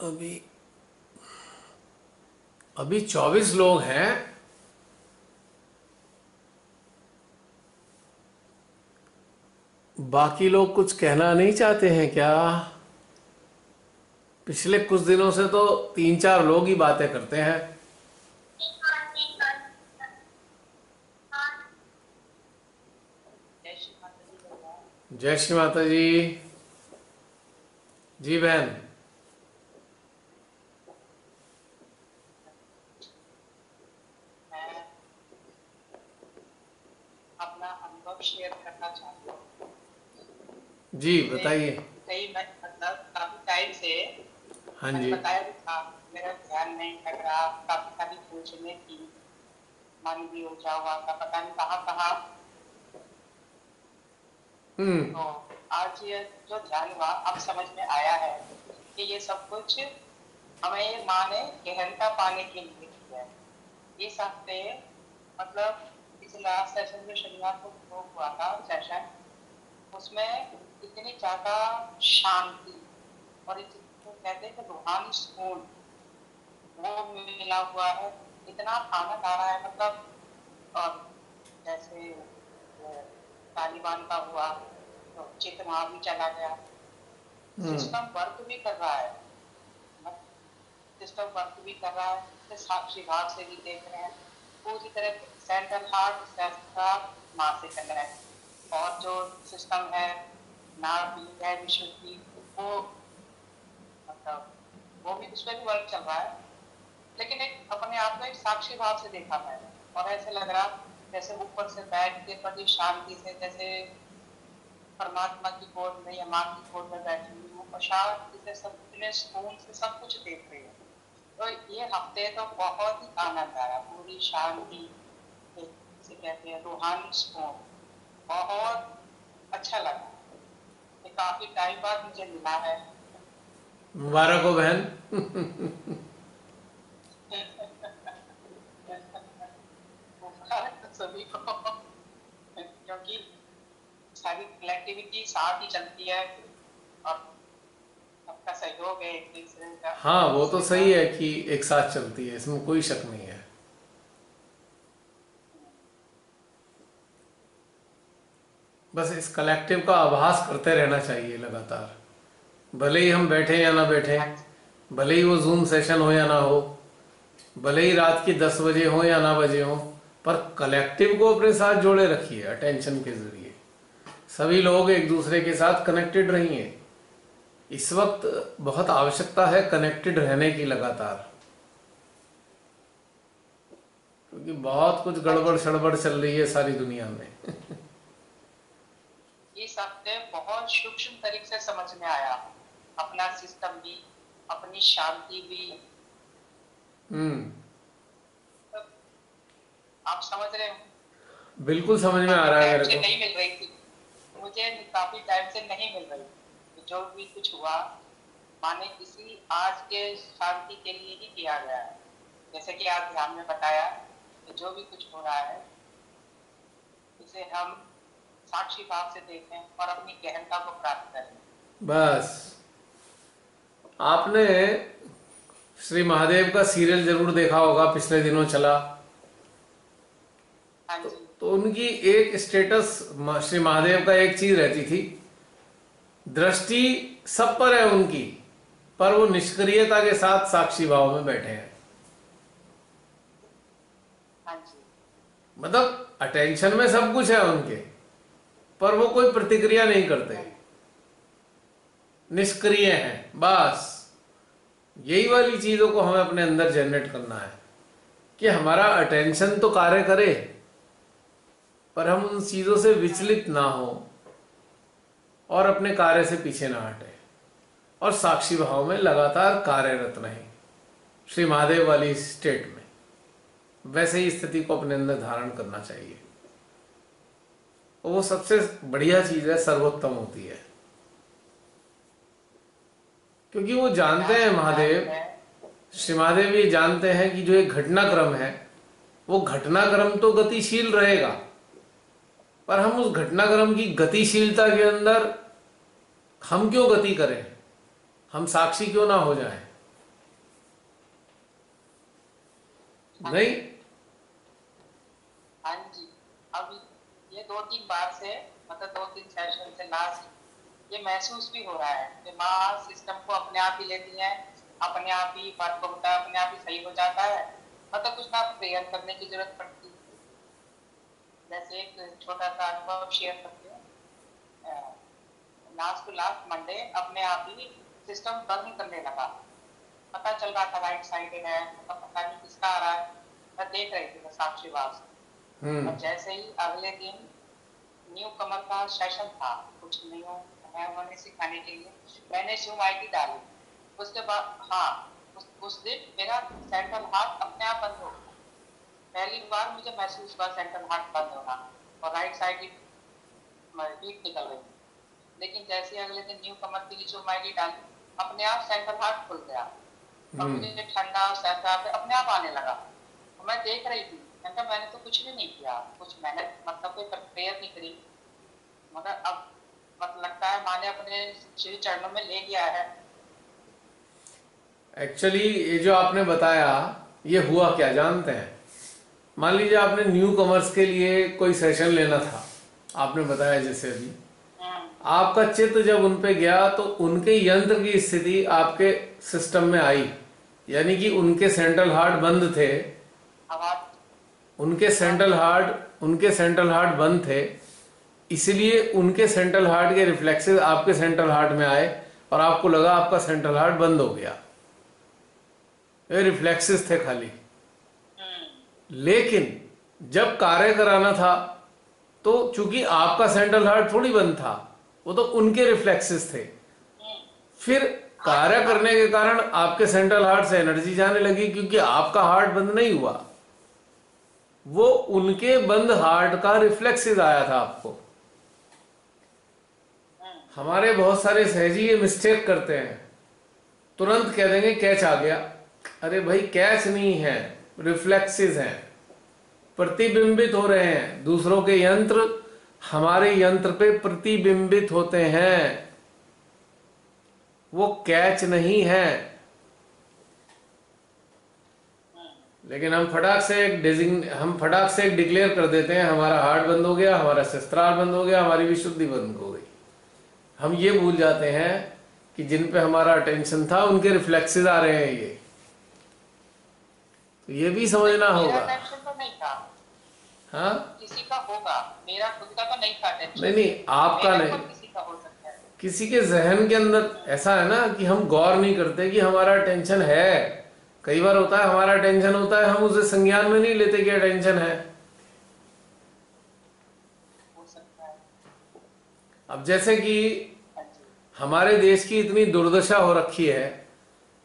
Speaker 1: अभी अभी चौबीस लोग हैं। बाकी लोग कुछ कहना नहीं चाहते हैं क्या? पिछले कुछ दिनों से तो तीन चार लोग ही बातें करते हैं। जय श्री माता जी। जी बहन
Speaker 4: शेयर करना चाहती हूँ
Speaker 1: जी बताइए।
Speaker 4: मैं मतलब काफ़ी टाइम से
Speaker 1: हाँ जी।
Speaker 4: बताया भी था मेरा ध्यान नहीं लग रहा काफ़ी सारी सोचने की हुआ था पता नहीं कहाँ कहाँ।
Speaker 1: हम्म।
Speaker 4: तो आज ये जो ध्यान हुआ अब समझ में आया है कि ये सब कुछ हमें ये माँ ने गहनता पाने के लिए किया है। इस हफ़्ते मतलब इस लास्ट सेशन में शनिवार को हुआ था सेशन उसमें इतनी ज़्यादा शांति और इस कहते हैं रूहानी सुकून वो मिला हुआ है। इतना आनंद आ रहा है मतलब और जैसे तालिबान का हुआ तो चित्र वहाँ भी चला गया।
Speaker 1: हम्म।
Speaker 4: सिस्टम वर्क भी कर रहा है। सिस्टम वर्क भी कर रहा है। साक्षी भाव से भी देख रहे हैं। पूरी तरह सेंट्रल हार्ट सेंट्रल माँ से चल रहा है। और जो सिस्टम है नाभि है विशुद्धि वो मतलब वो भी उसमें भी वर्क चल रहा है। लेकिन एक अपने आप को एक साक्षी भाव से देखा मैंने। और ऐसे लग रहा, जैसे ऊपर से बैठ के बड़ी शांति से, जैसे परमात्मा की गोद में या माँ की गोद में बैठी हुई हूँ, और शांति से सब, इतने सुकून से सब कुछ देख रही हूँ। तो ये हफ़्ते तो बहुत ही आनंद आया, पूरी शांति जिसे कहते हैं, रूहानी सुकून। बहुत अच्छा लगा। काफ़ी टाइम बाद मुझे मिला है।
Speaker 1: मुबारक हो बहन
Speaker 4: सभी को क्योंकि सारी कलेक्टिविटी साथ ही चलती है। और सबका सहयोग है एक दूसरे का।
Speaker 1: हाँ वो तो सही है कि एक साथ चलती है इसमें कोई शक नहीं है। बस इस कलेक्टिव का आभास करते रहना चाहिए लगातार। भले ही हम बैठे या ना बैठे, भले ही वो जूम सेशन हो या ना हो, भले ही रात की दस बजे हो या ना बजे हो, पर कलेक्टिव को अपने साथ जोड़े रखिए अटेंशन के ज़रिए। सभी लोग एक दूसरे के साथ कनेक्टेड रहिए। इस वक्त बहुत आवश्यकता है कनेक्टेड रहने की लगातार। क्योंकि बहुत कुछ गड़बड़ सड़बड़ चल रही है सारी दुनिया में।
Speaker 4: इस हफ़्ते बहुत सूक्ष्म तरीके से समझ में आया। अपना सिस्टम भी अपनी शांति भी।
Speaker 1: हम्म।
Speaker 4: तो आप समझ रहे हो?
Speaker 1: बिल्कुल समझ में आ रहा है मेरे को।
Speaker 4: नहीं मिल रही थी। मुझे काफ़ी टाइम से नहीं मिल रही तो जो भी कुछ हुआ माने किसी आज के शांति के लिए ही किया गया है। जैसे कि आप ध्यान में बताया कि जो भी कुछ हो रहा है इसे हम साक्षी भाव से देखें और अपनी गहनता को प्राप्त करें
Speaker 1: बस। आपने श्री महादेव का सीरियल ज़रूर देखा होगा पिछले दिनों चला।
Speaker 4: जी।
Speaker 1: तो उनकी एक स्टेटस श्री महादेव का एक चीज़ रहती थी। दृष्टि सब पर है उनकी पर वो निष्क्रियता के साथ साक्षी भाव में बैठे हैं।
Speaker 4: हाँ
Speaker 1: मतलब अटेंशन में सब कुछ है उनके। पर वो कोई प्रतिक्रिया नहीं करते। निष्क्रिय हैं, बस। यही वाली चीज़ों को हमें अपने अंदर जनरेट करना है कि हमारा अटेंशन तो कार्य करे, पर हम उन चीज़ों से विचलित ना हो और अपने कार्य से पीछे ना हटे। और साक्षी भाव में लगातार कार्यरत रहें। श्री महादेव वाली स्टेट में। वैसे ही स्थिति को अपने अंदर धारण करना चाहिए। और वो सबसे बढ़िया चीज़ है, सर्वोत्तम होती है। क्योंकि वो जानते हैं महादेव श्री महादेव ये जानते हैं कि जो एक घटनाक्रम है, वो घटनाक्रम तो गतिशील रहेगा, पर हम उस घटनाक्रम की गतिशीलता के अंदर हम क्यों गति करें? हम साक्षी क्यों ना हो जाएँ? नहीं
Speaker 4: हाँ जी अब ये दो तीन बार से मतलब दो तीन सेशन से लास्ट ये महसूस भी हो रहा है कि माँ सिस्टम को अपने आप ही लेती है अपने आप ही बात को होता है अपने आप ही सही हो जाता है। मतलब कुछ ना प्रेयर करने की ज़रूरत पड़ती है। जैसे एक छोटा सा अनुभव शेयर करते हैं। लास्ट टू लास्ट मंडे अपने आप ही सिस्टम बंद करने लगा। पता चल रहा था राइट साइड है पता नहीं किसका आ रहा है। मैं देख रही थी साक्षी वास।
Speaker 1: हम्म।
Speaker 4: जैसे ही अगले दिन न्यू कमर का सेशन था कुछ न्यू है उन्होंने सिखाने के लिए मैंने जूम आईडी डाली। उसके बाद हाँ उस, उस दिन मेरा सेंट्रल हार्ट अपने आप बंद हो गया। पहली बार मुझे महसूस हुआ सेंट्रल हार्ट बंद होना और राइट साइड की हीट निकल रही थी लेकिन जैसे ही अगले दिन न्यू कमर के लिए जूम आईडी डाली अपने आप सेंट्रल हार्ट खुल गया। और
Speaker 1: हम्म।
Speaker 4: मुझे ठंडा सहसा अपने आप आने लगा। मैं देख रही थी मैंने कहा मैंने तो कुछ भी नहीं किया कुछ मैंने मतलब कोई प्रेयर नहीं करी। मगर अब मतलब लगता है माने अपने श्री चरणों में ले लिया है।
Speaker 1: एक्चुअली ये जो आपने बताया ये हुआ क्या जानते हैं? मान लीजिए आपने न्यू कॉमर्स के लिए कोई सेशन लेना था आपने बताया जैसे अभी।
Speaker 4: हम्म,
Speaker 1: आपका चित्त जब उन पे गया तो उनके यंत्र की स्थिति आपके सिस्टम में आई। यानी कि उनके सेंट्रल हार्ट बंद थे।
Speaker 4: आवाज़
Speaker 1: उनके सेंट्रल हार्ट उनके सेंट्रल हार्ट बंद थे, इसलिए उनके सेंट्रल हार्ट के रिफ्लेक्सेस आपके सेंट्रल हार्ट में आए और आपको लगा आपका सेंट्रल हार्ट बंद हो गया। ये रिफ्लेक्सेस थे खाली। लेकिन जब कार्य कराना था तो चूँकि आपका सेंट्रल हार्ट थोड़ी बंद था, वो तो उनके रिफ्लेक्सेस थे। फिर कार्य करने के कारण आपके सेंट्रल हार्ट से एनर्जी जाने लगी क्योंकि आपका हार्ट बंद नहीं हुआ। वो उनके बंद हार्ट का रिफ्लेक्सिस आया था आपको। हमारे बहुत सारे सहजी ये मिस्टेक करते हैं। तुरंत कह देंगे, कैच आ गया। अरे भाई, कैच नहीं है रिफ्लेक्सिस हैं। प्रतिबिंबित हो रहे हैं। दूसरों के यंत्र, हमारे यंत्र पे प्रतिबिंबित होते हैं। वो कैच नहीं है। लेकिन हम फटाक से एक डिजिंग हम फटाक से एक डिक्लेयर कर देते हैं हमारा हार्ट बंद हो गया हमारा शस्त्रार बंद हो गया हमारी विशुद्धि बंद हो गई। हम ये भूल जाते हैं कि जिन पे हमारा अटेंशन था उनके रिफ्लेक्सेस आ रहे हैं ये। तो ये भी समझना होगा।
Speaker 4: तो नहीं
Speaker 1: हाँ?
Speaker 4: किसी का होगा। मेरा खुद का तो नहीं था
Speaker 1: नहीं नहीं आपका नहीं।
Speaker 4: किसी का हो सकता है।
Speaker 1: किसी के जहन के अंदर ऐसा है ना कि हम गौर नहीं करते कि हमारा टेंशन है। कई बार होता है हमारा टेंशन होता है हम उसे संज्ञान में नहीं लेते कि टेंशन है। अब जैसे कि
Speaker 4: हाँ
Speaker 1: हमारे देश की इतनी दुर्दशा हो रखी है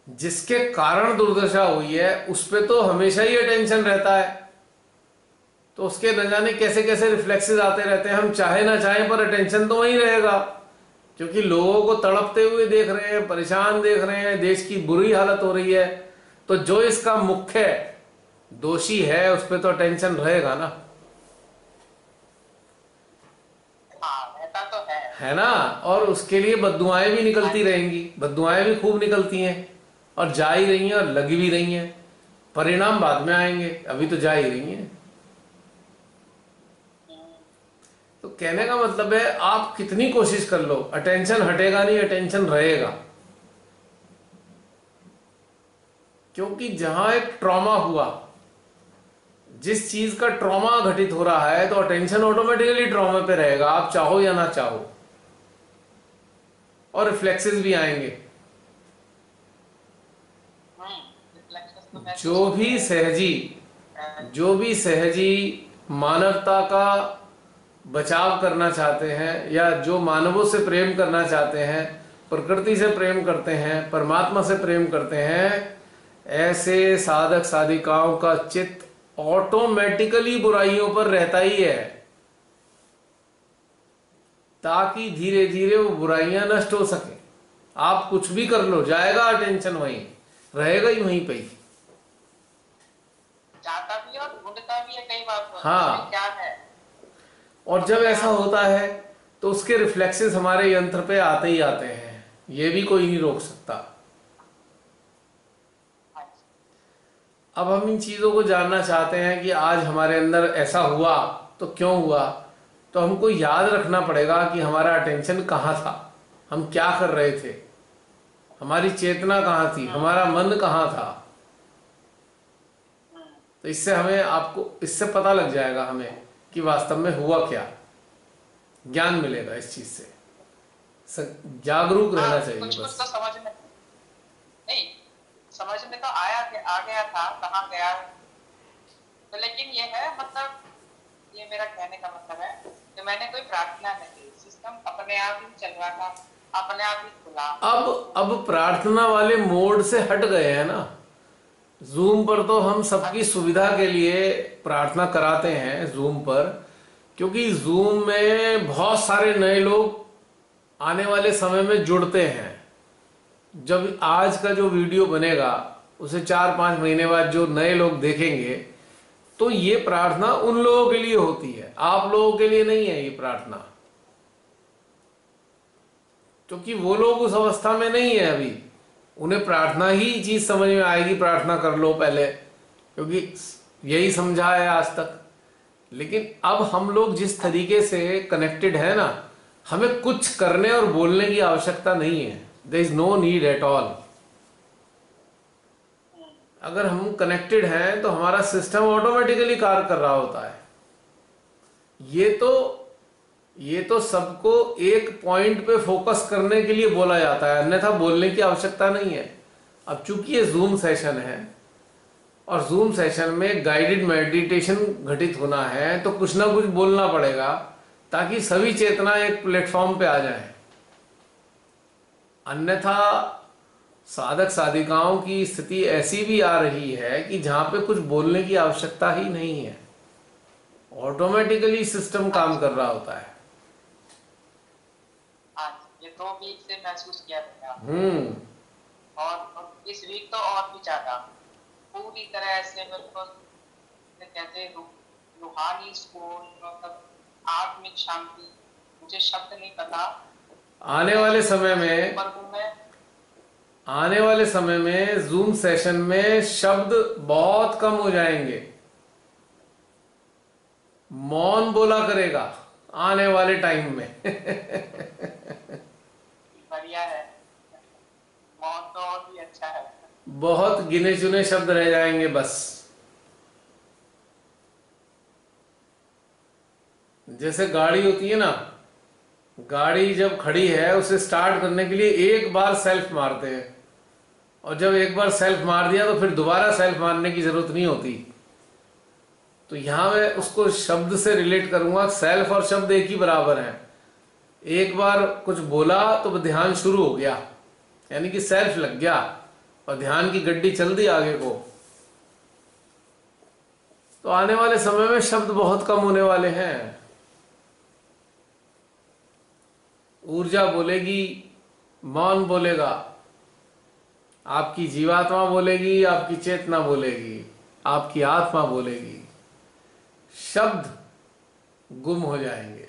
Speaker 1: जिसके कारण दुर्दशा हुई है उस पर तो हमेशा ही टेंशन रहता है। तो उसके न जाने कैसे कैसे रिफ्लेक्सेस आते रहते हैं हम चाहे ना चाहे पर अटेंशन तो वहीं रहेगा। क्योंकि लोगों को तड़पते हुए देख रहे हैं परेशान देख रहे हैं देश की बुरी हालत हो रही है। तो जो इसका मुख्य दोषी है उस पर तो अटेंशन रहेगा ना।
Speaker 4: हाँ तो है।
Speaker 1: है ना? और उसके लिए बदुआएँ भी निकलती रहेंगी। बदुआएँ भी खूब निकलती हैं और जा ही रही हैं और लगी भी रही हैं। परिणाम बाद में आएँगे अभी तो जा ही रही हैं। तो कहने का मतलब है आप कितनी कोशिश कर लो अटेंशन हटेगा नहीं अटेंशन रहेगा। क्योंकि जहाँ एक ट्रॉमा हुआ जिस चीज़ का ट्रॉमा घटित हो रहा है तो अटेंशन ऑटोमेटिकली ट्रॉमा पे रहेगा आप चाहो या ना चाहो। और रिफ्लेक्सेस भी आएँगे।
Speaker 4: रिफ्लेक्शंस तो
Speaker 1: जो भी सहजी जो भी सहजी मानवता का बचाव करना चाहते हैं या जो मानवों से प्रेम करना चाहते हैं प्रकृति से प्रेम करते हैं परमात्मा से प्रेम करते हैं ऐसे साधक साधिकाओं का चित्त ऑटोमेटिकली बुराइयों पर रहता ही है ताकि धीरे धीरे वो बुराइयाँ नष्ट हो सके। आप कुछ भी कर लो जाएगा अटेंशन वहीं रहेगा ही वहीं पे ही।
Speaker 4: भी है और ढूंढता भी है कई बार तो।
Speaker 1: हाँ।
Speaker 4: क्या है?
Speaker 1: और जब ऐसा होता है तो उसके रिफ्लेक्सेस हमारे यंत्र पे आते ही आते हैं ये भी कोई नहीं रोक सकता
Speaker 4: हाँ जी।
Speaker 1: अब हम इन चीज़ों को जानना चाहते हैं कि आज हमारे अंदर ऐसा हुआ तो क्यों हुआ? तो हमको याद रखना पड़ेगा कि हमारा अटेंशन कहाँ था? हम क्या कर रहे थे? हमारी चेतना कहाँ थी? हमारा मन कहाँ था? तो इससे हमें आपको इससे पता लग जाएगा हमें कि वास्तव में हुआ क्या। ज्ञान मिलेगा इस चीज़ से। जागरूक रहना
Speaker 4: हाँ,
Speaker 1: चाहिए
Speaker 4: कुछ कुछ
Speaker 1: बस
Speaker 4: तो समझ में नहीं समझ में तो आया कि आ गया था कहाँ गया तो लेकिन ये है मतलब ये मेरा कहने का मतलब है कि मैंने कोई प्रार्थना नहीं की सिस्टम अपने आप ही चल रहा था अपने आप ही खुला।
Speaker 1: अब अब प्रार्थना वाले मोड से हट गए हैं ना। जूम पर तो हम सबकी सुविधा के लिए प्रार्थना कराते हैं जूम पर क्योंकि जूम में बहुत सारे नए लोग आने वाले समय में जुड़ते हैं। जब आज का जो वीडियो बनेगा, उसे चार पाँच महीने बाद जो नए लोग देखेंगे तो ये प्रार्थना उन लोगों के लिए होती है। आप लोगों के लिए नहीं है ये प्रार्थना। क्योंकि वो लोग उस अवस्था में नहीं है अभी। उन्हें प्रार्थना ही चीज़ समझ में आएगी, प्रार्थना कर लो पहले। क्योंकि यही समझा है आज तक। लेकिन अब हम लोग जिस तरीके से कनेक्टेड है ना, हमें कुछ करने और बोलने की आवश्यकता नहीं है। There is no need at all अगर हम कनेक्टेड हैं तो हमारा सिस्टम ऑटोमेटिकली कार्य कर रहा होता है। ये तो ये तो सबको एक पॉइंट पे फोकस करने के लिए बोला जाता है। अन्यथा बोलने की आवश्यकता नहीं है। अब चूँकि ये जूम सेशन है, और जूम सेशन में गाइडेड मेडिटेशन घटित होना है तो कुछ ना कुछ बोलना पड़ेगा, ताकि सभी चेतना एक प्लेटफॉर्म पे आ जाए। अन्यथा साधक साधिकाओं की स्थिति ऐसी भी आ रही है कि जहाँ पे कुछ बोलने की आवश्यकता ही नहीं है। ऑटोमेटिकली सिस्टम काम कर रहा होता है।
Speaker 4: ये वीक से महसूस किया मैंने
Speaker 1: हम्म।
Speaker 4: और इस वीक तो और भी ज़्यादा। पूरी तरह से बिल्कुल कहते हैं रूहानी सुकून मतलब आत्मिक शांति मुझे शब्द नहीं पता।
Speaker 1: आने वाले समय में आने वाले समय में जूम सेशन में शब्द बहुत कम हो जाएँगे। मौन बोला करेगा आने वाले टाइम में।
Speaker 4: बढ़िया है। मौत तो और भी अच्छा है।
Speaker 1: बहुत गिने चुने शब्द रह जाएँगे बस। जैसे गाड़ी होती है ना गाड़ी जब खड़ी है, उसे स्टार्ट करने के लिए एक बार सेल्फ मारते हैं। और जब एक बार सेल्फ मार दिया तो फिर दोबारा सेल्फ मारने की ज़रूरत नहीं होती। तो यहाँ मैं उसको शब्द से रिलेट करूँगा सेल्फ और शब्द एक ही बराबर है। एक बार कुछ बोला तो ध्यान शुरू हो गया। यानी कि सेल्फ लग गया, और ध्यान की गड्डी चल दी आगे को। तो आने वाले समय में शब्द बहुत कम होने वाले हैं। ऊर्जा बोलेगी, मौन बोलेगा। आपकी जीवात्मा बोलेगी, आपकी चेतना बोलेगी, आपकी आत्मा बोलेगी। शब्द गुम हो जाएँगे।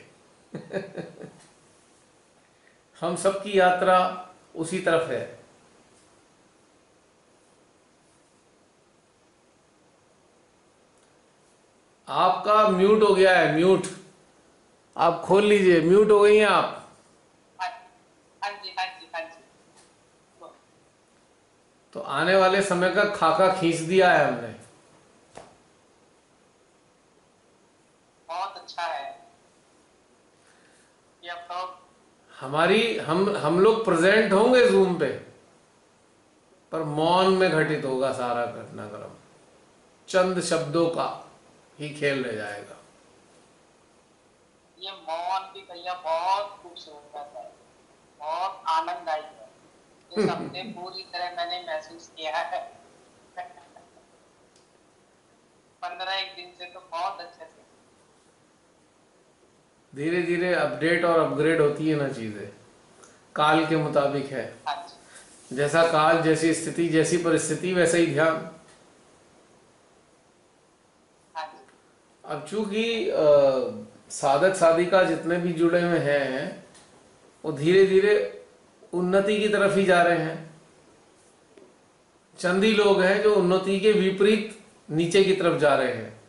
Speaker 1: हम सबकी यात्रा उसी तरफ़ है। आपका म्यूट हो गया है, म्यूट। आप खोल लीजिए, म्यूट हो गई हैं आप
Speaker 4: हाँ हाँ जी हाँ जी हाँ जी तो
Speaker 1: तो आने वाले समय का खाका खींच दिया है हमने।
Speaker 4: बहुत अच्छा है। तो
Speaker 1: हमारी हम हम लोग प्रेजेंट होंगे जूम पे पर मौन में घटित होगा सारा घटनाक्रम। चंद शब्दों का ही खेल रह जाएगा।
Speaker 4: ये मौन भी भैया बहुत खूबसूरत है बहुत आनंददायी है। हफ़्ते पूरी तरह मैंने महसूस किया है। पंद्रह एक दिन से तो बहुत अच्छे से।
Speaker 1: धीरे धीरे अपडेट और अपग्रेड होती है ना चीज़ें। काल के मुताबिक है।
Speaker 4: हाँ
Speaker 1: जैसा काल जैसी स्थिति जैसी परिस्थिति वैसा ही ध्यान।
Speaker 4: हाँ
Speaker 1: अब चूँकि साधक साधिका जितने भी जुड़े हुए हैं वो धीरे धीरे उन्नति की तरफ़ ही जा रहे हैं। चंदी लोग हैं जो उन्नति के विपरीत नीचे की तरफ़ जा रहे हैं।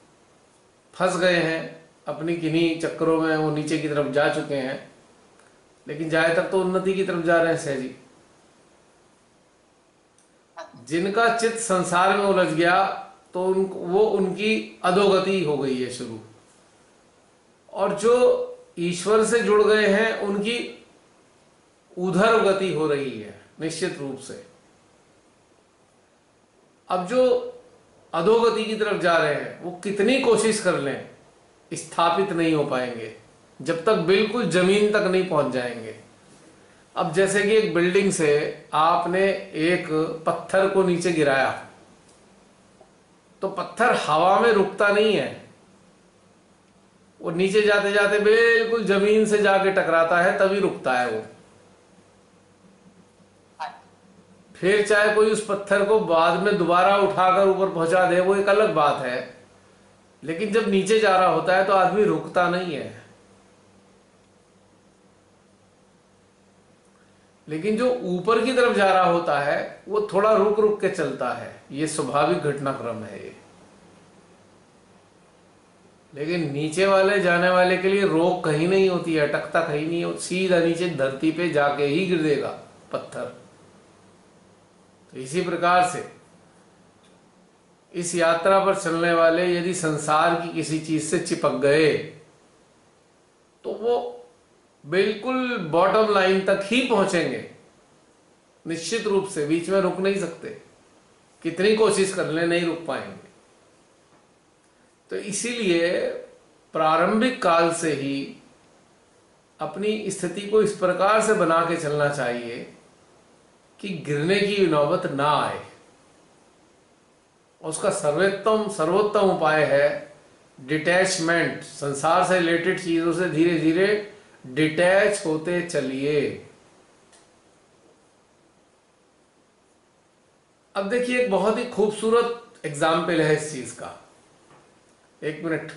Speaker 1: फंस गए हैं, अपनी किन्हीं चक्करों में वो नीचे की तरफ़ जा चुके हैं। लेकिन जाए तक तो उन्नति की तरफ़ जा रहे हैं सहजी जिनका चित्त संसार में उलझ गया तो उन, वो उनकी अधोगति हो गई है शुरू। और जो ईश्वर से जुड़ गए हैं, उनकी उधर गति हो रही है, निश्चित रूप से। अब जो अधोगति की तरफ़ जा रहे हैं, वो कितनी कोशिश कर लें, स्थापित नहीं हो पाएँगे, जब तक बिल्कुल ज़मीन तक नहीं पहुँच जाएँगे। अब जैसे कि एक बिल्डिंग से आपने एक पत्थर को नीचे गिराया तो पत्थर हवा में रुकता नहीं है। वो नीचे जाते जाते बिल्कुल ज़मीन से जाके टकराता है, तभी रुकता है वो
Speaker 4: हाँ जी
Speaker 1: फिर चाहे कोई उस पत्थर को बाद में दोबारा उठाकर ऊपर पहुँचा दे, वो एक अलग बात है। लेकिन जब नीचे जा रहा होता है तो आदमी रुकता नहीं है। लेकिन जो ऊपर की तरफ़ जा रहा होता है, वो थोड़ा रुक रुक के चलता है। ये स्वाभाविक घटनाक्रम है ये। लेकिन नीचे वाले जाने वाले के लिए रोक कहीं नहीं होती है, अटकता कहीं नहीं होती सीधा नीचे धरती पे जाके ही गिर देगा पत्थर। तो इसी प्रकार से इस यात्रा पर चलने वाले यदि संसार की किसी चीज़ से चिपक गए तो वो बिल्कुल बॉटम लाइन तक ही पहुँचेंगे। निश्चित रूप से बीच में रुक नहीं सकते। कितनी कोशिश कर ले नहीं रुक पाएँगे। तो इसीलिए प्रारंभिक काल से ही अपनी स्थिति को इस प्रकार से बना के चलना चाहिए कि गिरने की नौबत ना आए। उसका सर्वोत्तम सर्वोत्तम उपाय है डिटैचमेंट संसार से रिलेटेड चीज़ों से धीरे धीरे डिटैच होते चलिए। अब देखिए, एक बहुत ही खूबसूरत एग्ज़ाम्पल है इस चीज़ का। एक मिनट।